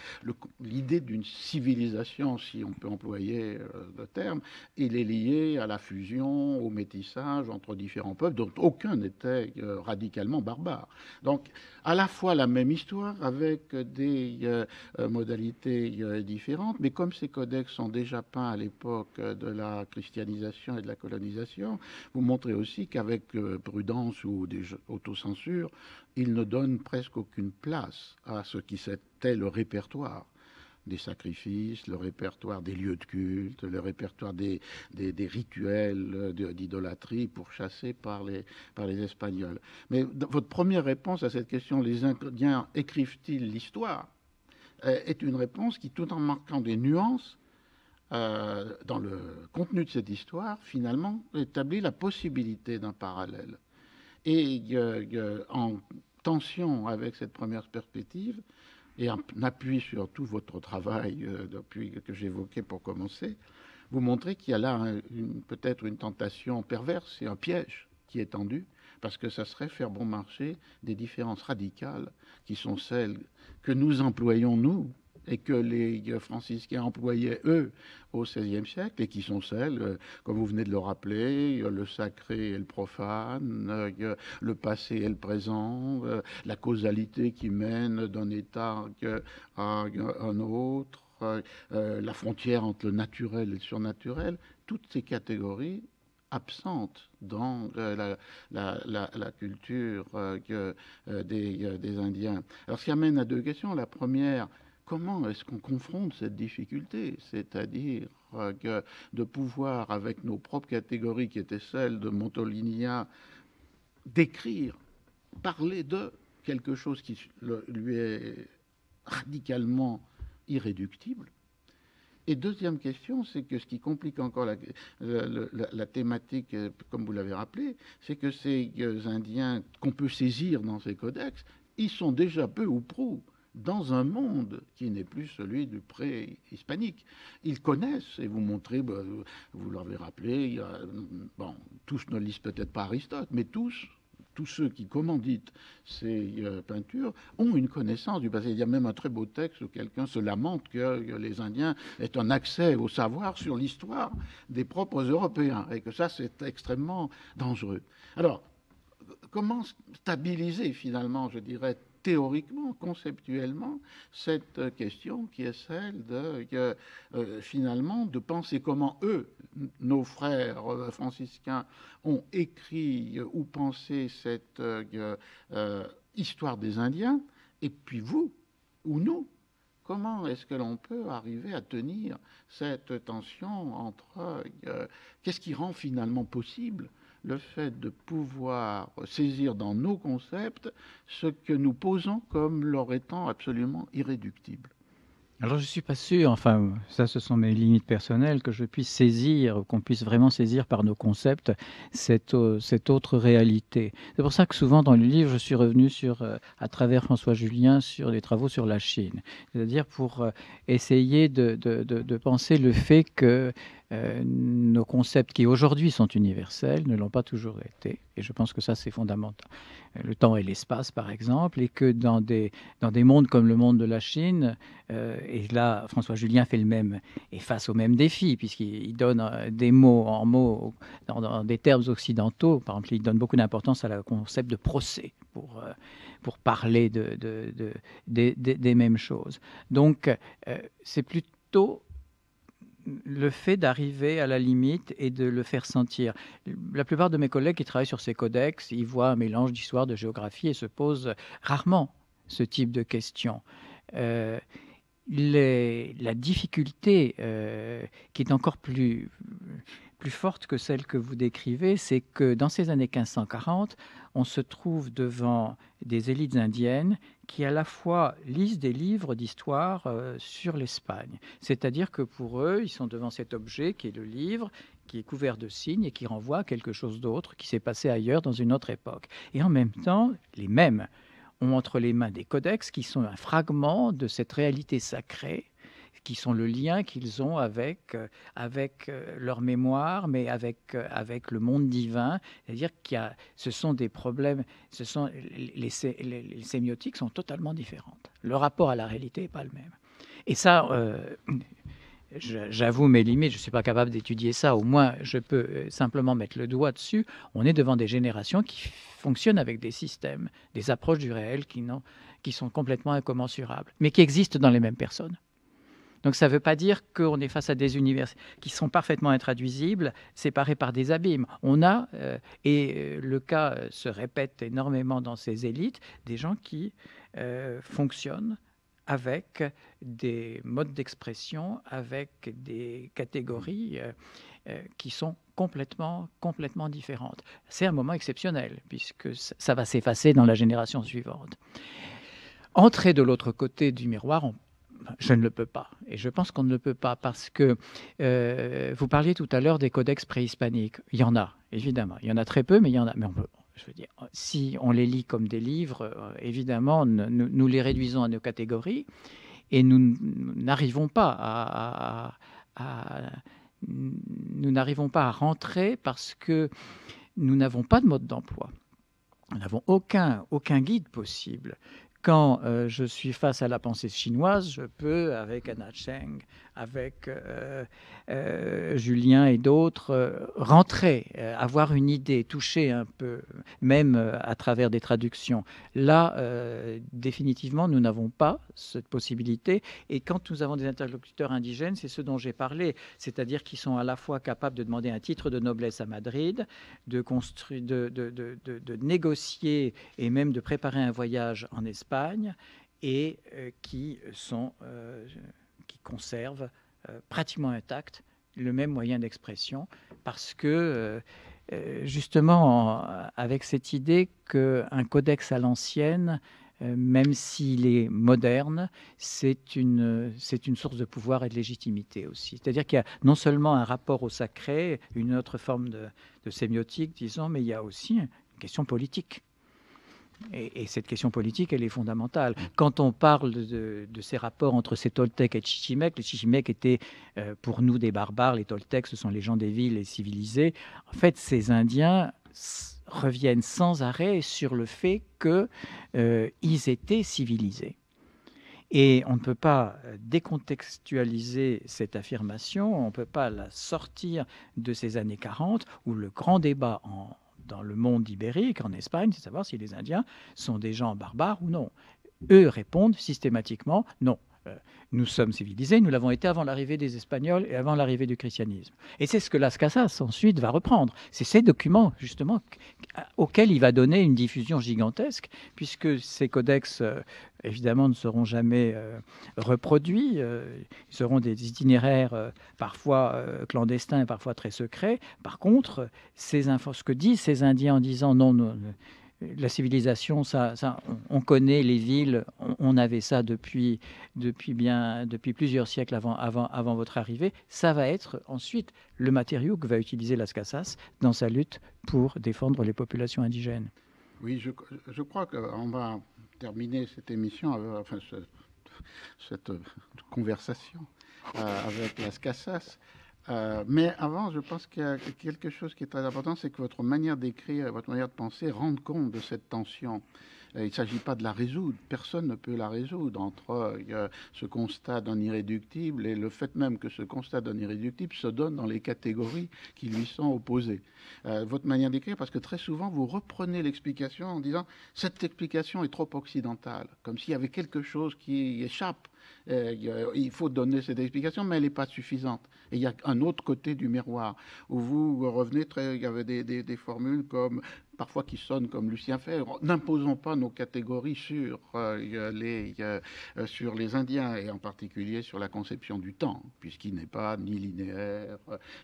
l'idée d'une civilisation, si on peut employer euh, le terme, il est liée à la fusion, au métissage entre différents peuples, dont aucun n'était euh, radicalement barbare. Donc, à la fois la même histoire avec des euh, modalités différentes, mais comme ces codex sont déjà peints à l'époque de la christianisation et de la colonisation, vous montrez aussi qu'avec euh, prudence ou des autocensure, il ne donne presque aucune place à ce qui était le répertoire des sacrifices, le répertoire des lieux de culte, le répertoire des, rituels d'idolâtrie pourchassés par les, par les Espagnols. Mais votre première réponse à cette question, les Indiens écrivent-ils l'histoire? Euh, est une réponse qui, tout en marquant des nuances, euh, dans le contenu de cette histoire, finalement, établit la possibilité d'un parallèle. Et en tension avec cette première perspective, et en appui sur tout votre travail euh, depuis que j'évoquais pour commencer, vous montrez qu'il y a là peut-être une tentation perverse et un piège qui est tendu, parce que ça serait faire bon marché des différences radicales qui sont celles que nous employons, nous, et que les franciscains employaient, eux, au XVIe siècle, et qui sont celles, euh, comme vous venez de le rappeler, le sacré et le profane, euh, le passé et le présent, euh, la causalité qui mène d'un état à un autre, la frontière entre le naturel et le surnaturel, toutes ces catégories absentes dans la, culture des, Indiens. Alors, ce qui amène à deux questions. La première, comment est-ce qu'on confronte cette difficulté C'est-à-dire euh, de pouvoir, avec nos propres catégories qui étaient celles de Montolinia, décrire, parler de quelque chose qui lui est radicalement irréductible. Et deuxième question, c'est que ce qui complique encore la, la thématique, euh, comme vous l'avez rappelé, c'est que ces Indiens qu'on peut saisir dans ces codex, ils sont déjà peu ou prou dans un monde qui n'est plus celui du pré-hispanique. Ils connaissent, et vous montrez, bah, vous l'avez rappelé, tous ne lisent peut-être pas Aristote, mais tous, tous ceux qui commanditent ces euh, peintures ont une connaissance du passé. Il y a même un très beau texte où quelqu'un se lamente que, les Indiens aient un accès au savoir sur l'histoire des propres Européens, et que ça, c'est extrêmement dangereux. Alors, comment stabiliser finalement, je dirais, théoriquement, conceptuellement, cette question qui est celle de, euh, finalement, de penser comment eux, nos frères euh, franciscains, ont écrit ou pensé cette euh, histoire des Indiens, et puis vous, ou nous, Comment est-ce que l'on peut arriver à tenir cette tension entre euh, qu'est-ce qui rend finalement possible le fait de pouvoir saisir dans nos concepts ce que nous posons comme leur étant absolument irréductible alors je ne suis pas sûr, enfin ça ce sont mes limites personnelles, que je puisse saisir, qu'on puisse vraiment saisir par nos concepts cette, euh, cette autre réalité. C'est pour ça que souvent dans le livre je suis revenu sur, euh, à travers François Julien sur des travaux sur la Chine, c'est-à-dire pour euh, essayer de, de, de, penser le fait que euh, nos concepts qui aujourd'hui sont universels ne l'ont pas toujours été. Et je pense que ça, c'est fondamental. Euh, le temps et l'espace, par exemple, et que dans des, dans des mondes comme le monde de la Chine, euh, et là, François Julien fait le même, et face au même défi, puisqu'il donne des mots en mots, dans, des termes occidentaux. Par exemple, il donne beaucoup d'importance à la concept de procès pour, pour parler de, de, de, des mêmes choses. Donc, c'est plutôt le fait d'arriver à la limite et de le faire sentir. La plupart de mes collègues qui travaillent sur ces codex, ils voient un mélange d'histoire, de géographie et se posent rarement ce type de questions. Euh, la difficulté euh, qui est encore plus, plus forte que celle que vous décrivez, c'est que dans ces années 1540, on se trouve devant des élites indiennes qui à la fois lisent des livres d'histoire euh, sur l'Espagne. C'est-à-dire que pour eux, ils sont devant cet objet qui est le livre, qui est couvert de signes et qui renvoie à quelque chose d'autre qui s'est passé ailleurs dans une autre époque. Et en même temps, les mêmes ont entre les mains des codex qui sont un fragment de cette réalité sacrée qui sont le lien qu'ils ont avec, euh, avec euh, leur mémoire, mais avec, euh, avec le monde divin. C'est-à-dire qu'il ce sont des problèmes, ce sont, les, sémiotiques sont totalement différentes. Le rapport à la réalité n'est pas le même. Et ça, j'avoue mes limites, je ne suis pas capable d'étudier ça, au moins je peux simplement mettre le doigt dessus. On est devant des générations qui fonctionnent avec des systèmes, des approches du réel qui sont complètement incommensurables, mais qui existent dans les mêmes personnes. Donc ça ne veut pas dire qu'on est face à des univers qui sont parfaitement intraduisibles, séparés par des abîmes. On a, euh, et euh, le cas euh, se répète énormément dans ces élites, des gens qui fonctionnent avec des modes d'expression, avec des catégories qui sont complètement, complètement différentes. C'est un moment exceptionnel, puisque ça va s'effacer dans la génération suivante. Entrer de l'autre côté du miroir, on je ne le peux pas. Et je pense qu'on ne le peut pas parce que euh, vous parliez tout à l'heure des codex préhispaniques. Il y en a, évidemment. Il y en a très peu, mais il y en a. Mais on peut, je veux dire, si on les lit comme des livres, euh, évidemment, nous, les réduisons à nos catégories et nous n'arrivons pas à, nous n'arrivons pas à rentrer parce que nous n'avons pas de mode d'emploi. Nous n'avons aucun, aucun guide possible quand euh, je suis face à la pensée chinoise, je peux, avec Anna Cheng, avec euh, euh, Julien et d'autres, rentrer, avoir une idée, toucher un peu, même à travers des traductions. Là, définitivement, nous n'avons pas cette possibilité. Et quand nous avons des interlocuteurs indigènes, c'est ce dont j'ai parlé, c'est-à-dire qu'ils sont à la fois capables de demander un titre de noblesse à Madrid, de, construire, de, de, de négocier et même de préparer un voyage en Espagne et euh, qui, sont, euh, qui conservent euh, pratiquement intact le même moyen d'expression parce que justement avec cette idée qu'un codex à l'ancienne même s'il est moderne, c'est une, c'est une source de pouvoir et de légitimité aussi. C'est-à-dire qu'il y a non seulement un rapport au sacré, une autre forme de, de sémiotique, disons, mais il y a aussi une question politique. Et, cette question politique, elle est fondamentale. Quand on parle de, ces rapports entre ces Toltecs et Chichimecs, les Chichimecs étaient euh, pour nous des barbares, les Toltecs, ce sont les gens des villes et civilisés. En fait, ces Indiens reviennent sans arrêt sur le fait qu'ils euh, étaient civilisés. Et on ne peut pas décontextualiser cette affirmation, on ne peut pas la sortir de ces années 40 où le grand débat en, dans le monde ibérique, en Espagne, c'est savoir si les Indiens sont des gens barbares ou non. Eux répondent systématiquement non. Nous sommes civilisés, nous l'avons été avant l'arrivée des Espagnols et avant l'arrivée du christianisme. Et c'est ce que Las Casas ensuite va reprendre. C'est ces documents, justement, auxquels il va donner une diffusion gigantesque, puisque ces codex, euh, évidemment, ne seront jamais euh, reproduits. Euh, ils seront des itinéraires parfois clandestins et parfois très secrets. Par contre, ces ce que disent ces Indiens en disant non, non la civilisation, ça, ça, on connaît les villes, on, avait ça depuis, depuis, bien, depuis plusieurs siècles avant, avant, votre arrivée. Ça va être ensuite le matériau que va utiliser Las Casas dans sa lutte pour défendre les populations indigènes. Oui, je, je crois qu'on va terminer cette émission, enfin, cette, conversation euh, avec Las Casas euh, mais avant, je pense qu'il y a quelque chose qui est très important, c'est que votre manière d'écrire, votre manière de penser rende compte de cette tension. Euh, il ne s'agit pas de la résoudre, personne ne peut la résoudre entre euh, ce constat d'un irréductible et le fait même que ce constat d'un irréductible se donne dans les catégories qui lui sont opposées. votre manière d'écrire, parce que très souvent vous reprenez l'explication en disant cette explication est trop occidentale, comme s'il y avait quelque chose qui échappe euh, il faut donner cette explication, mais elle n'est pas suffisante. Il y a un autre côté du miroir où vous revenez très. Il y avait des formules comme parfois qui sonnent comme Lucien Febvre. N'imposons pas nos catégories sur, euh, les, euh, sur les Indiens, et en particulier sur la conception du temps, puisqu'il n'est pas ni linéaire,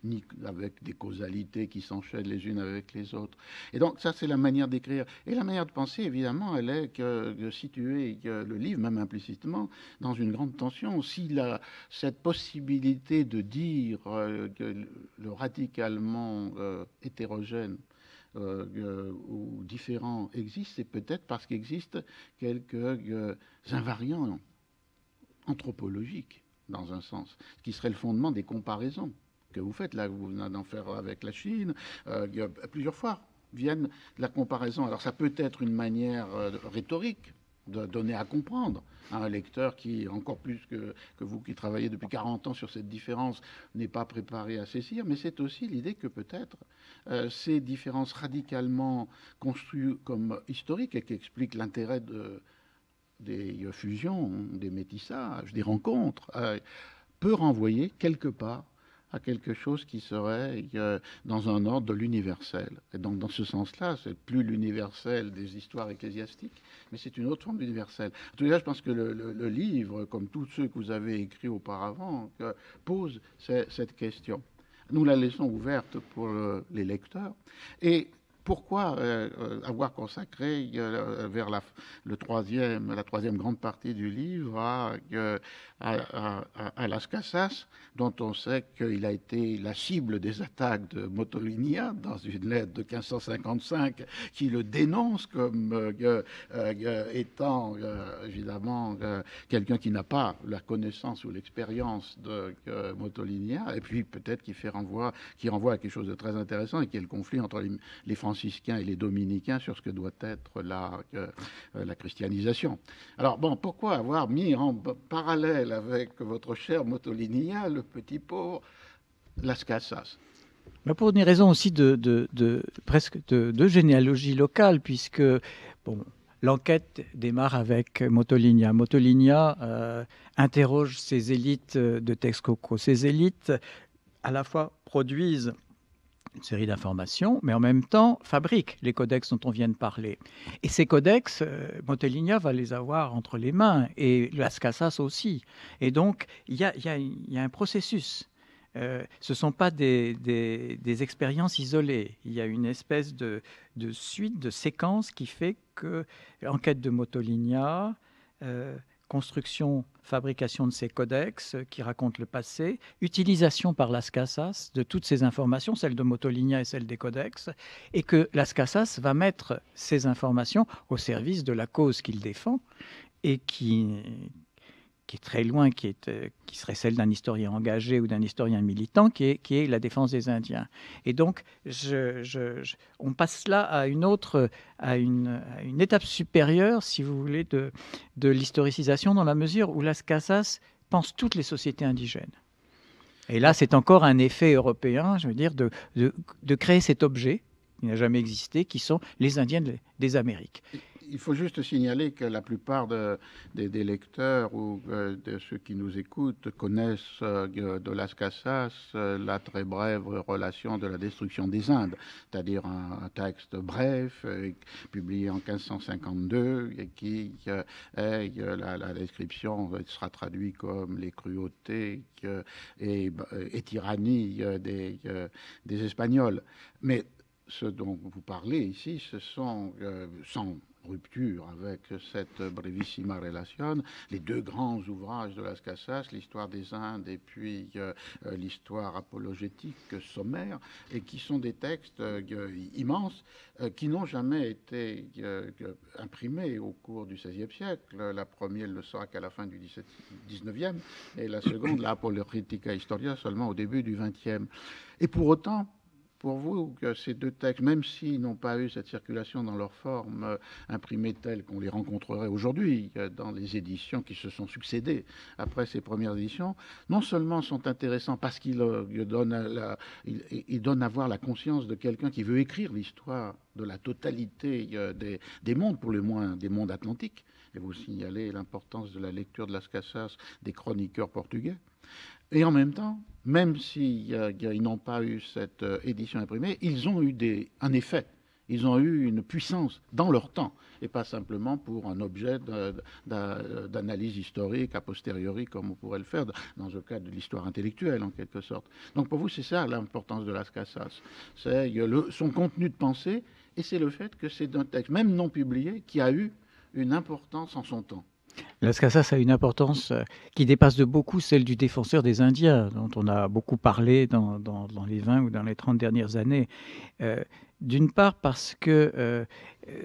ni avec des causalités qui s'enchaînent les unes avec les autres. Et donc ça, c'est la manière d'écrire. Et la manière de penser, évidemment, elle est que, de situer le livre, même implicitement, dans une grande tension. Si la, cette possibilité de dire euh, que le radicalement hétérogène euh, euh, ou différents existent, c'est peut-être parce qu'existent quelques euh, invariants anthropologiques, dans un sens, qui serait le fondement des comparaisons que vous faites. Là, vous venez d'en faire avec la Chine, plusieurs fois viennent la comparaison. Alors ça peut être une manière rhétorique de donner à comprendre un lecteur qui, encore plus que, vous qui travaillez depuis 40 ans sur cette différence, n'est pas préparé à saisir, mais c'est aussi l'idée que peut-être euh, ces différences radicalement construites comme historiques et qui expliquent l'intérêt de, des fusions, des métissages, des rencontres, euh, peut renvoyer quelque part à quelque chose qui serait euh, dans un ordre de l'universel. Et donc, dans ce sens-là, c'est plus l'universel des histoires ecclésiastiques, mais c'est une autre forme d'universel. En tout cas, je pense que le, livre, comme tous ceux que vous avez écrits auparavant, pose cette question. Nous la laissons ouverte pour les lecteurs. Et pourquoi euh, euh, avoir consacré euh, vers la, le troisième, la troisième grande partie du livre à, à, Las Casas, dont on sait qu'il a été la cible des attaques de Motolinia dans une lettre de 1555 qui le dénonce comme étant évidemment quelqu'un qui n'a pas la connaissance ou l'expérience de Motolinia, et puis peut-être qui fait renvoi, qui renvoie à quelque chose de très intéressant et qui est le conflit entre les, les franciscains et les dominicains sur ce que doit être la, euh, la christianisation. Alors bon, pourquoi avoir mis en parallèle avec votre cher Motolinia, le petit pauvre Las Casas? Pour une raison aussi de, de, presque de, généalogie locale, puisque bon, l'enquête démarre avec Motolinia. Motolinia euh, interroge ces élites de Texcoco. Ces élites, à la fois, produisent une série d'informations, mais en même temps fabrique les codex dont on vient de parler. Et ces codex, euh, Monteligna va les avoir entre les mains, et Las Casas aussi. Et donc, il y a, un processus. Euh, ce ne sont pas des, expériences isolées. Il y a une espèce de, suite, de séquence qui fait que l'enquête de Motoligna, euh, construction, fabrication de ces codex qui racontent le passé, utilisation par Las Casas de toutes ces informations, celles de Motolinia et celles des codex, et que Las Casas va mettre ces informations au service de la cause qu'il défend et qui, qui est très loin, qui, est, euh, qui serait celle d'un historien engagé ou d'un historien militant, qui est, qui est la défense des Indiens. Et donc, on passe là à une autre, à une, étape supérieure, si vous voulez, de, de l'historicisation, dans la mesure où Las Casas pense toutes les sociétés indigènes. Et là, c'est encore un effet européen, je veux dire, de, de créer cet objet qui n'a jamais existé, qui sont les Indiens des Amériques il faut juste signaler que la plupart des, lecteurs ou euh, de ceux qui nous écoutent connaissent euh, de Las Casas la très brève relation de la destruction des Indes, c'est-à-dire un, texte bref publié en 1552 et qui la, description sera traduit comme les cruautés et, et tyrannies des, Espagnols. Mais ce dont vous parlez ici, ce sont, euh, sans rupture avec cette brevissima relation, les deux grands ouvrages de Las Casas, l'histoire des Indes et puis euh, euh, l'histoire apologétique sommaire, et qui sont des textes immenses qui n'ont jamais été imprimés au cours du XVIe siècle. La première ne sera qu'à la fin du XIXe et la seconde, la Apologetica Historia, seulement au début du XXe. Et pour autant, pour vous que ces deux textes, même s'ils n'ont pas eu cette circulation dans leur forme euh, imprimée telle qu'on les rencontrerait aujourd'hui euh, dans les éditions qui se sont succédées après ces premières éditions, non seulement sont intéressants parce qu'ils euh, donnent, à voir la conscience de quelqu'un qui veut écrire l'histoire de la totalité des, des mondes, pour le moins des mondes atlantiques, et vous signalez l'importance de la lecture de Las Casas des chroniqueurs portugais, et en même temps, même s'ils n'ont pas eu cette euh, édition imprimée, ils ont eu des, un effet. Ils ont eu une puissance dans leur temps, et pas simplement pour un objet d'analyse historique a posteriori, comme on pourrait le faire dans le cas de l'histoire intellectuelle, en quelque sorte. Donc pour vous, c'est ça l'importance de Las Casas. C'est son contenu de pensée, et c'est le fait que c'est un texte, même non publié, qui a eu une importance en son temps. Las Casas a une importance euh, qui dépasse de beaucoup celle du défenseur des Indiens, dont on a beaucoup parlé dans, les 20 ou dans les 30 dernières années. Euh, d'une part parce que euh,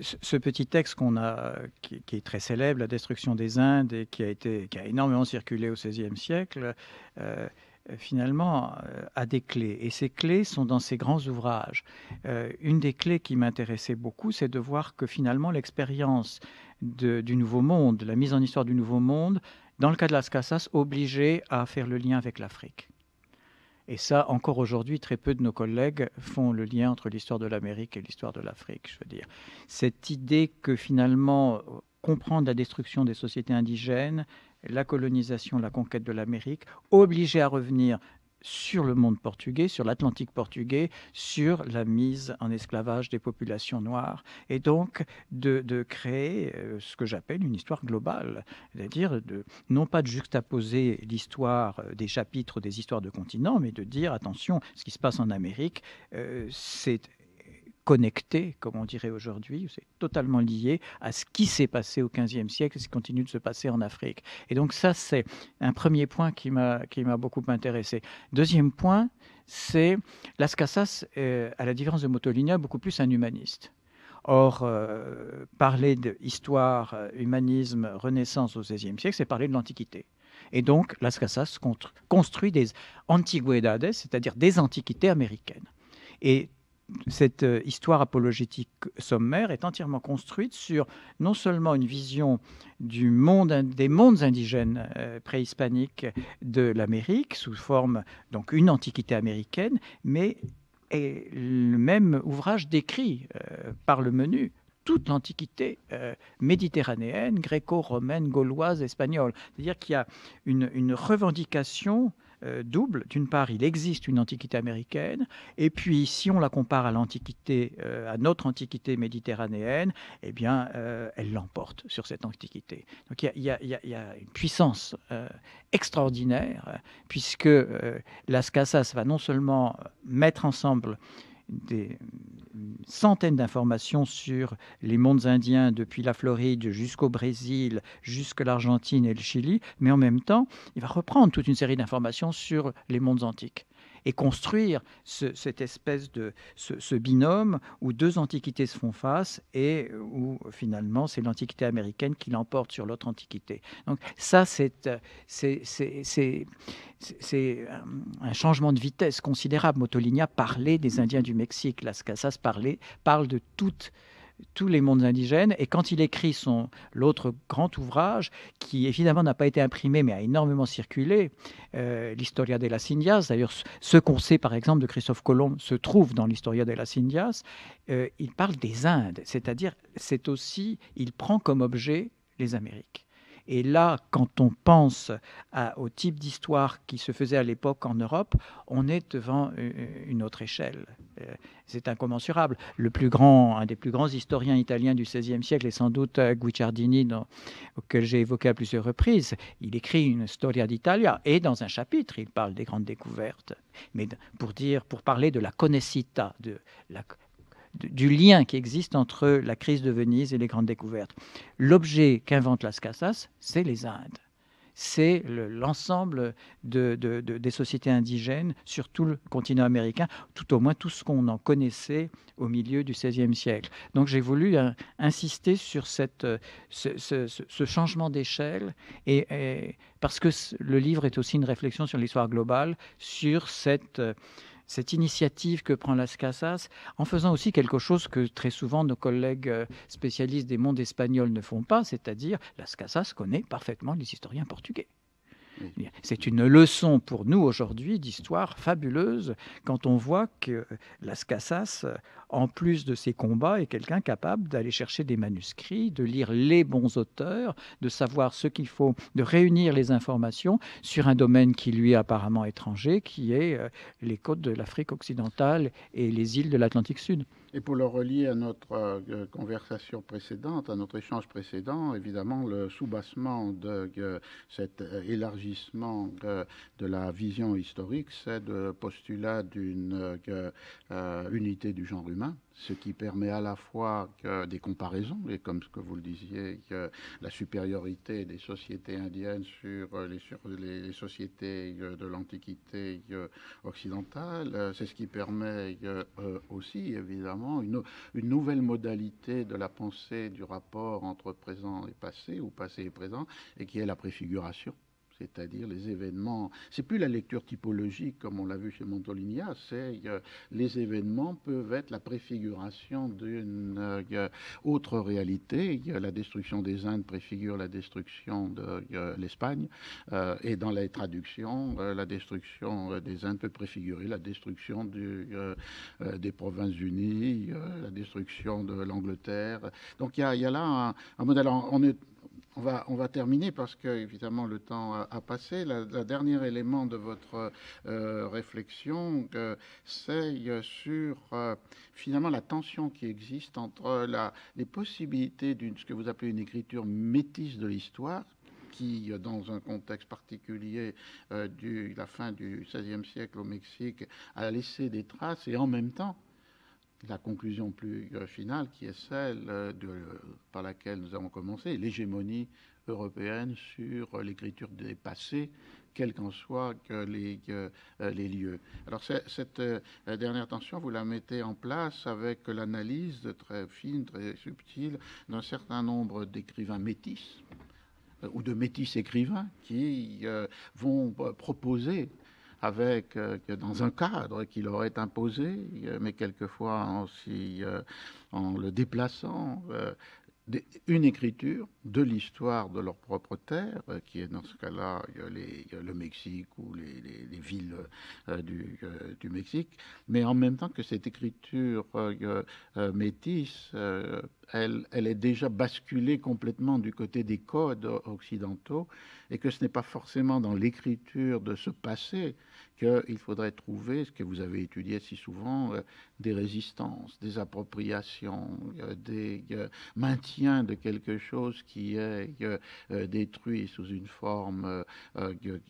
ce petit texte qu'on a, qui, est très célèbre, La destruction des Indes, et qui a, été, qui a énormément circulé au XVIe siècle, finalement a des clés. Et ces clés sont dans ces grands ouvrages. une des clés qui m'intéressait beaucoup, c'est de voir que finalement l'expérience du Nouveau Monde, la mise en histoire du Nouveau Monde, dans le cas de Las Casas, obligé à faire le lien avec l'Afrique. Et ça, encore aujourd'hui, très peu de nos collègues font le lien entre l'histoire de l'Amérique et l'histoire de l'Afrique, je veux dire. Cette idée que finalement, comprendre la destruction des sociétés indigènes, la colonisation, la conquête de l'Amérique, obligé à revenir sur le monde portugais, sur l'Atlantique portugais, sur la mise en esclavage des populations noires, et donc de, créer euh, ce que j'appelle une histoire globale, c'est-à-dire de, non pas de juxtaposer l'histoire euh, des chapitres des histoires de continents, mais de dire attention, ce qui se passe en Amérique, euh, c'est connecté, comme on dirait aujourd'hui, c'est totalement lié à ce qui s'est passé au XVe siècle et ce qui continue de se passer en Afrique. Et donc ça, c'est un premier point qui m'a beaucoup intéressé. Deuxième point, c'est Las Casas, euh, à la différence de Motolinia, beaucoup plus un humaniste. Or, euh, parler d'histoire, euh, humanisme, renaissance au XVIe siècle, c'est parler de l'Antiquité. Et donc, Las Casas construit des antiguedades, c'est-à-dire des antiquités américaines. Et cette euh, histoire apologétique sommaire est entièrement construite sur non seulement une vision du monde, des mondes indigènes euh, préhispaniques de l'Amérique sous forme donc une antiquité américaine, mais le même ouvrage décrit euh, par le menu toute l'antiquité méditerranéenne, gréco-romaine, gauloise, espagnole. C'est-à-dire qu'il y a une revendication euh, double. D'une part, il existe une antiquité américaine, et puis si on la compare à l'antiquité, euh, à notre antiquité méditerranéenne, eh bien, euh, elle l'emporte sur cette antiquité. Donc il y, a une puissance extraordinaire, puisque Las Casas va non seulement mettre ensemble des centaines d'informations sur les mondes indiens depuis la Floride jusqu'au Brésil, jusqu'à l'Argentine et le Chili, mais en même temps, il va reprendre toute une série d'informations sur les mondes antiques et construire cette espèce de ce, binôme où deux antiquités se font face et où finalement c'est l'antiquité américaine qui l'emporte sur l'autre antiquité. Donc ça, c'est un changement de vitesse considérable. Motoligna parlait des Indiens du Mexique, Las Casas parlait, parle de toute tous les mondes indigènes. Et quand il écrit son l'autre grand ouvrage, qui évidemment n'a pas été imprimé mais a énormément circulé, euh, l'Historia de las Indias, d'ailleurs ce qu'on sait par exemple de Christophe Colomb se trouve dans l'Historia de las Indias, euh, il parle des Indes, c'est-à-dire c'est aussi, il prend comme objet les Amériques. Et là, quand on pense au type d'histoire qui se faisait à l'époque en Europe, on est devant une autre échelle. Euh, c'est incommensurable. Le plus grand, un des plus grands historiens italiens du XVIe siècle est sans doute euh, Guicciardini, que j'ai évoqué à plusieurs reprises. Il écrit une Storia d'Italia et dans un chapitre, il parle des grandes découvertes. Mais pour dire, pour parler de la connaissita, de la, du lien qui existe entre la crise de Venise et les grandes découvertes. L'objet qu'invente Las Casas, c'est les Indes. C'est l'ensemble des sociétés indigènes sur tout le continent américain, tout au moins tout ce qu'on en connaissait au milieu du XVIe siècle. Donc j'ai voulu euh, insister sur cette, ce, changement d'échelle, et, parce que le livre est aussi une réflexion sur l'histoire globale, sur cette cette initiative que prend Las Casas, en faisant aussi quelque chose que très souvent nos collègues euh, spécialistes des mondes espagnols ne font pas, c'est-à-dire Las Casas connaît parfaitement les historiens portugais. C'est une leçon pour nous aujourd'hui d'histoire fabuleuse quand on voit que Las Casas, en plus de ses combats, est quelqu'un capable d'aller chercher des manuscrits, de lire les bons auteurs, de savoir ce qu'il faut, de réunir les informations sur un domaine qui lui est apparemment étranger, qui est euh, les côtes de l'Afrique occidentale et les îles de l'Atlantique Sud. Et pour le relier à notre euh, conversation précédente, à notre échange précédent, évidemment, le soubassement de euh, cet euh, élargissement de la vision historique, c'est le postulat d'une unité du genre humain ce qui permet à la fois des comparaisons, et comme ce que vous le disiez, la supériorité des sociétés indiennes sur les, sur les, sociétés euh, de l'Antiquité euh, occidentale, euh, c'est ce qui permet aussi, évidemment, une, une nouvelle modalité de la pensée du rapport entre présent et passé, ou passé et présent, et qui est la préfiguration c'est-à-dire les événements. C'est plus la lecture typologique comme on l'a vu chez Montolinia, c'est euh, les événements peuvent être la préfiguration d'une euh, autre réalité. La destruction des Indes préfigure la destruction de l'Espagne, euh, et dans les traductions, la destruction des Indes peut préfigurer la destruction des Provinces-Unies, la destruction de l'Angleterre. Donc il y a, là un, un modèle. On est on va, terminer parce que, évidemment, le temps a, passé. Le dernier élément de votre euh, réflexion, euh, c'est sur euh, finalement la tension qui existe entre la, les possibilités d'une ce que vous appelez une écriture métisse de l'histoire, qui, dans un contexte particulier de la fin du XVIe siècle au Mexique, a laissé des traces et en même temps la conclusion plus euh, finale, qui est celle euh, par laquelle nous avons commencé, l'hégémonie européenne sur l'écriture des passés, quels qu'en soient les, euh, les, lieux. Alors cette dernière tension, vous la mettez en place avec l'analyse très fine, très subtile d'un certain nombre d'écrivains métis ou de métis écrivains qui vont proposer avec euh, dans un cadre qui leur est imposé, euh, mais quelquefois aussi euh, en le déplaçant, une écriture de l'histoire de leur propre terre, qui est dans ce cas-là le Mexique ou les, villes du, du, Mexique, mais en même temps que cette écriture métisse, elle, est déjà basculée complètement du côté des codes occidentaux, et que ce n'est pas forcément dans l'écriture de ce passé qu'il faudrait trouver, ce que vous avez étudié si souvent, euh, des résistances, des appropriations, euh, des euh, maintiens de quelque chose qui est détruit sous une forme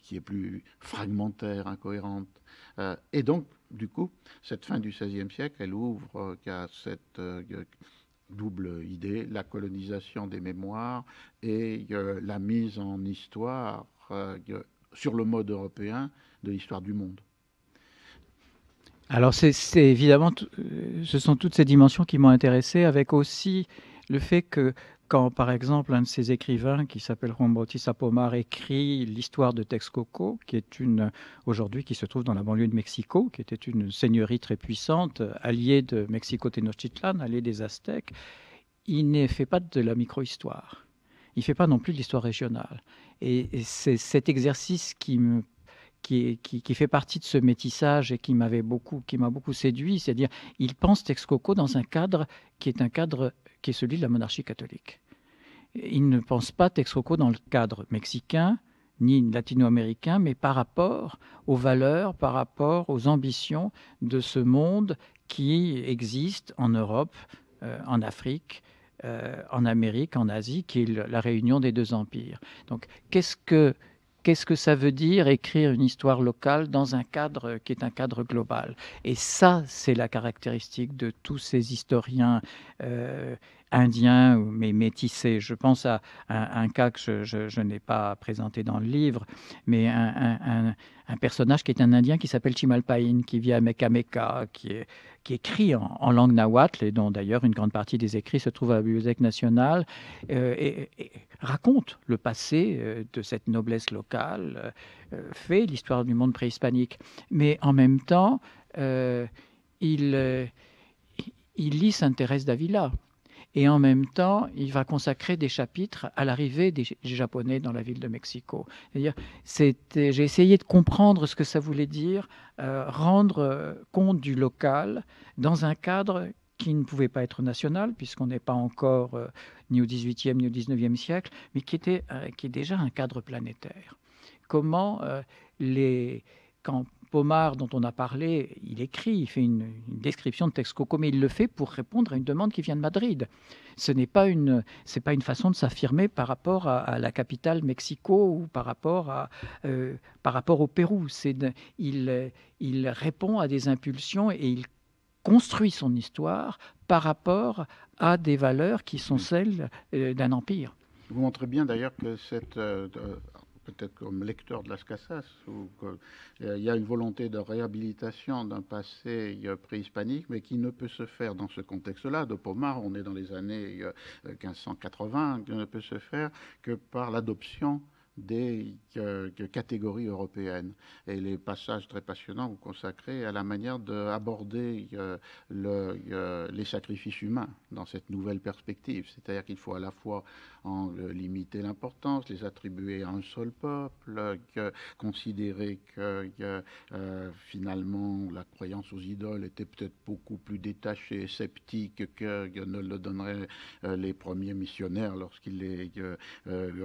qui est plus fragmentaire, incohérente. et donc, du coup, cette fin du XVIe siècle, elle ouvre qu'à cette double idée, la colonisation des mémoires et la mise en histoire sur le mode européen l'histoire du monde. Alors c'est évidemment, euh, ce sont toutes ces dimensions qui m'ont intéressé, avec aussi le fait que quand, par exemple, un de ces écrivains qui s'appelle Juan Bautista Pomar écrit l'histoire de Texcoco, qui est une aujourd'hui qui se trouve dans la banlieue de Mexico, qui était une seigneurie très puissante, alliée de Mexico Tenochtitlan, alliée des Aztèques, il ne fait pas de la micro-histoire. Il ne fait pas non plus de l'histoire régionale. Et, c'est cet exercice qui me qui, fait partie de ce métissage et qui m'avait beaucoup, qui m'a beaucoup séduit, c'est-à-dire il pense Texcoco dans un cadre qui est un cadre qui est celui de la monarchie catholique. Il ne pense pas Texcoco dans le cadre mexicain ni latino-américain, mais par rapport aux valeurs, par rapport aux ambitions de ce monde qui existe en Europe, euh, en Afrique, euh, en Amérique, en Asie, qui est la réunion des deux empires. Donc, qu'est-ce que qu'est-ce que ça veut dire écrire une histoire locale dans un cadre qui est un cadre global. Et ça, c'est la caractéristique de tous ces historiens euh, indiens, mais métissés. Je pense à, un cas que je, n'ai pas présenté dans le livre, mais un, personnage qui est un Indien qui s'appelle Chimalpain, qui vit à Mekameka, qui, qui écrit en, langue nahuatl, et dont d'ailleurs une grande partie des écrits se trouve à la Bibliothèque nationale, euh, et, raconte le passé euh, de cette noblesse locale, euh, fait l'histoire du monde préhispanique. Mais en même temps, il, il lit Sainte-Thérèse d'Avila et en même temps, il va consacrer des chapitres à l'arrivée des Japonais dans la ville de Mexico. J'ai essayé de comprendre ce que ça voulait dire, euh, rendre euh, compte du local dans un cadre qui ne pouvait pas être national, puisqu'on n'est pas encore euh, ni au XVIIIe ni au XIXe siècle, mais qui, était, qui est déjà un cadre planétaire. Comment les, quand Pomar, dont on a parlé, il écrit, il fait une, description de Texcoco, mais il le fait pour répondre à une demande qui vient de Madrid. Ce n'est pas une, c'est pas une façon de s'affirmer par rapport à, la capitale Mexico ou par rapport à, euh, par rapport au Pérou. C'est, il, il répond à des impulsions et il construit son histoire par rapport à des valeurs qui sont celles euh, d'un empire. Vous montrez bien d'ailleurs que cette, euh, peut-être comme lecteur de Las Casas, où il y a une volonté de réhabilitation d'un passé euh, préhispanique, mais qui ne peut se faire dans ce contexte-là. De Pomar, on est dans les années 1580, qui ne peut se faire que par l'adoption des catégories européennes. Et les passages très passionnants vous consacrez à la manière d'aborder euh, le, les sacrifices humains dans cette nouvelle perspective. C'est-à-dire qu'il faut à la fois en limiter l'importance, les attribuer à un seul peuple, considérer que euh, finalement la croyance aux idoles était peut-être beaucoup plus détachée, sceptique que, ne le donneraient euh, les premiers missionnaires lorsqu'ils les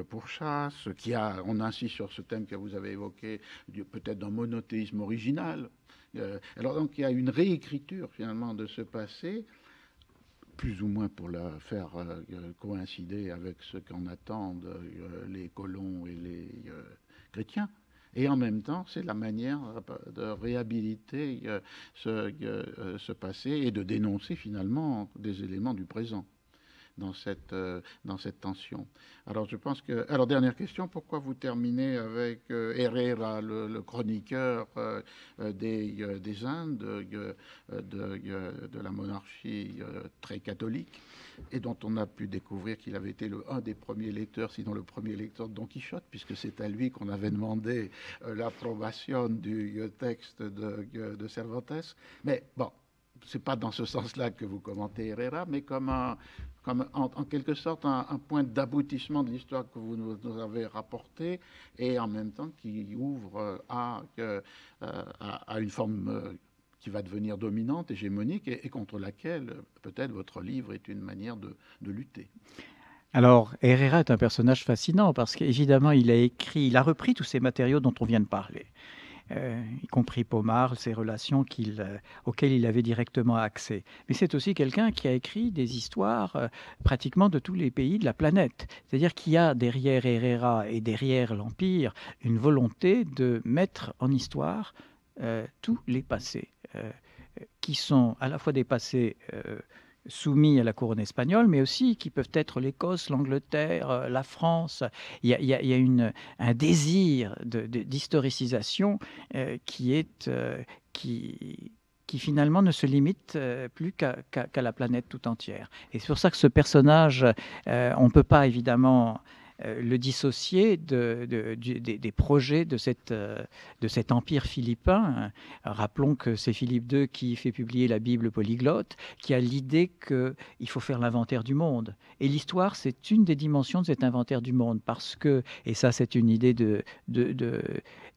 pourchassent, qui a on insiste sur ce thème que vous avez évoqué, peut-être d'un monothéisme original. Euh, alors donc il y a une réécriture finalement de ce passé, plus ou moins pour la faire euh, coïncider avec ce qu'en attendent euh, les colons et les chrétiens. Et en même temps, c'est la manière de réhabiliter ce passé et de dénoncer finalement des éléments du présent dans cette, euh, dans cette tension. Alors je pense que... Alors dernière question, pourquoi vous terminez avec euh, Herrera, le, chroniqueur euh, des, des, Indes, de, de, la monarchie très catholique, et dont on a pu découvrir qu'il avait été le, un des premiers lecteurs, sinon le premier lecteur de Don Quichotte, puisque c'est à lui qu'on avait demandé l'approbation du texte de, de Cervantes. Mais bon, c'est pas dans ce sens-là que vous commentez Herrera, mais comme, un, comme en, quelque sorte un, point d'aboutissement de l'histoire que vous nous, avez rapporté et en même temps qui ouvre euh, à, euh, à, une forme euh, qui va devenir dominante, hégémonique et, contre laquelle peut-être votre livre est une manière de, de lutter. Alors, Herrera est un personnage fascinant parce qu'évidemment, il a écrit, il a repris tous ces matériaux dont on vient de parler. Euh, y compris Pomar, ses relations euh, auxquelles il avait directement accès. Mais c'est aussi quelqu'un qui a écrit des histoires euh, pratiquement de tous les pays de la planète. C'est-à-dire qu'il y a derrière Herrera et derrière l'Empire une volonté de mettre en histoire tous les passés, qui sont à la fois des passés soumis à la couronne espagnole, mais aussi qui peuvent être l'Écosse, l'Angleterre, euh, la France. Il y a, une, un désir d'historicisation euh, qui est euh, qui qui finalement ne se limite plus qu'à la planète tout entière. Et c'est pour ça que ce personnage, on ne peut pas évidemment le dissocier de, des projets de, cette, de cet empire philippin. Rappelons que c'est Philippe II qui fait publier la Bible polyglotte, qui a l'idée qu'il faut faire l'inventaire du monde. Et l'histoire, c'est une des dimensions de cet inventaire du monde, parce que, et ça c'est une idée de, de,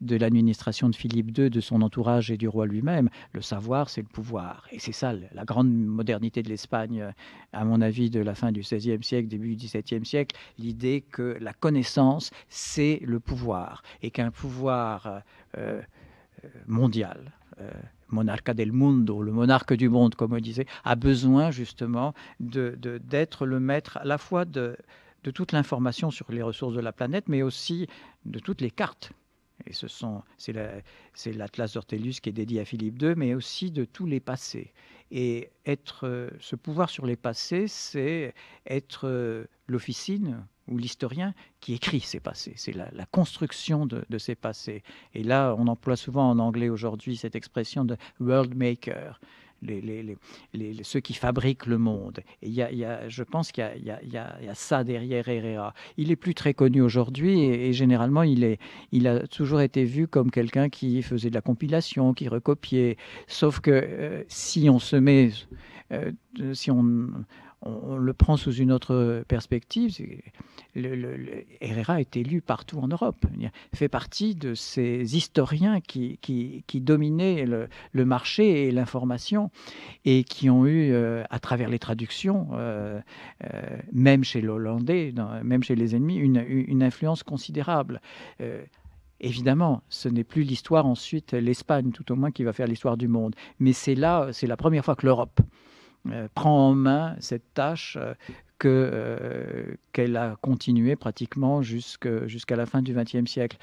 de l'administration de Philippe II, de son entourage et du roi lui-même, le savoir, c'est le pouvoir. Et c'est ça la grande modernité de l'Espagne, à mon avis, de la fin du XVIe siècle, début du XVIIe siècle, l'idée que la connaissance, c'est le pouvoir, et qu'un pouvoir euh, euh, mondial, euh, monarca del mundo, le monarque du monde, comme on disait, a besoin justement d'être le maître à la fois de, toute l'information sur les ressources de la planète, mais aussi de toutes les cartes et ce sont, c'est l'Atlas d'Ortelius qui est dédié à Philippe II, mais aussi de tous les passés. Et être, ce pouvoir sur les passés, c'est être l'officine ou l'historien qui écrit ces passés. C'est la, construction de, ces passés. Et là, on emploie souvent en anglais aujourd'hui cette expression de world maker les, ceux qui fabriquent le monde. Et y a, je pense qu'il y, y, a ça derrière Herrera. Il est plus très connu aujourd'hui et, généralement il, est, il a toujours été vu comme quelqu'un qui faisait de la compilation, qui recopiait. Sauf que euh, si on se met, euh, si on, on, le prend sous une autre perspective. Herrera est élu partout en Europe. Il fait partie de ces historiens qui, qui, dominaient le, marché et l'information et qui ont eu, euh, à travers les traductions, euh, euh, même chez l'Hollandais, même chez les ennemis, une, une influence considérable. Évidemment, ce n'est plus l'histoire ensuite, l'Espagne tout au moins, qui va faire l'histoire du monde. Mais c'est là, c'est la première fois que l'Europe prend en main cette tâche euh, que, euh, qu'elle a continué pratiquement jusqu'à la fin du XXe siècle.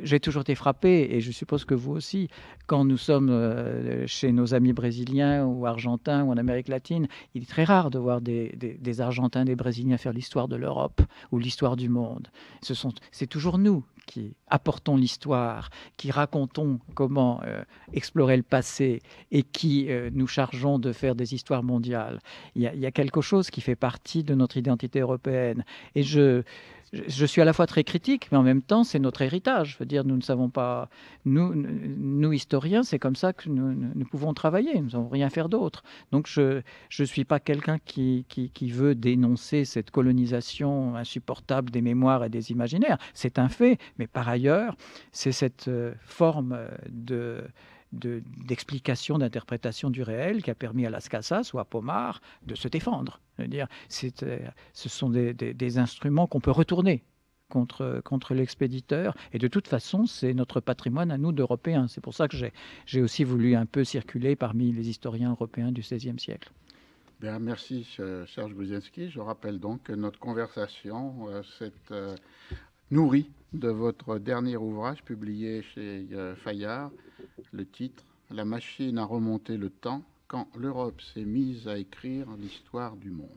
J'ai toujours été frappé, et je suppose que vous aussi, quand nous sommes chez nos amis brésiliens ou argentins ou en Amérique latine, il est très rare de voir des, des Argentins, des Brésiliens faire l'histoire de l'Europe ou l'histoire du monde. C'est toujours nous qui apportons l'histoire, qui racontons comment euh, explorer le passé et qui euh, nous chargeons de faire des histoires mondiales. Il y, a, quelque chose qui fait partie de notre identité européenne. Et je, je suis à la fois très critique, mais en même temps, c'est notre héritage. Je veux dire, nous ne savons pas, nous, historiens, c'est comme ça que nous, pouvons travailler. Nous n'avons rien faire d'autre. Donc, je ne suis pas quelqu'un qui, qui, veut dénoncer cette colonisation insupportable des mémoires et des imaginaires. C'est un fait, mais par ailleurs, c'est cette euh, forme de d'explication, d'interprétation du réel qui a permis à Las Casas ou à Pomar de se défendre. dire, euh, ce sont des, instruments qu'on peut retourner contre, contre l'expéditeur. Et de toute façon, c'est notre patrimoine à nous d'Européens. C'est pour ça que j'ai aussi voulu un peu circuler parmi les historiens européens du XVIe siècle. Bien, merci Serge Buzinski. Je rappelle donc que notre conversation euh, s'est euh, nourrie de votre dernier ouvrage publié chez Fayard, le titre La machine à remonter le temps quand l'Europe s'est mise à écrire l'histoire du monde.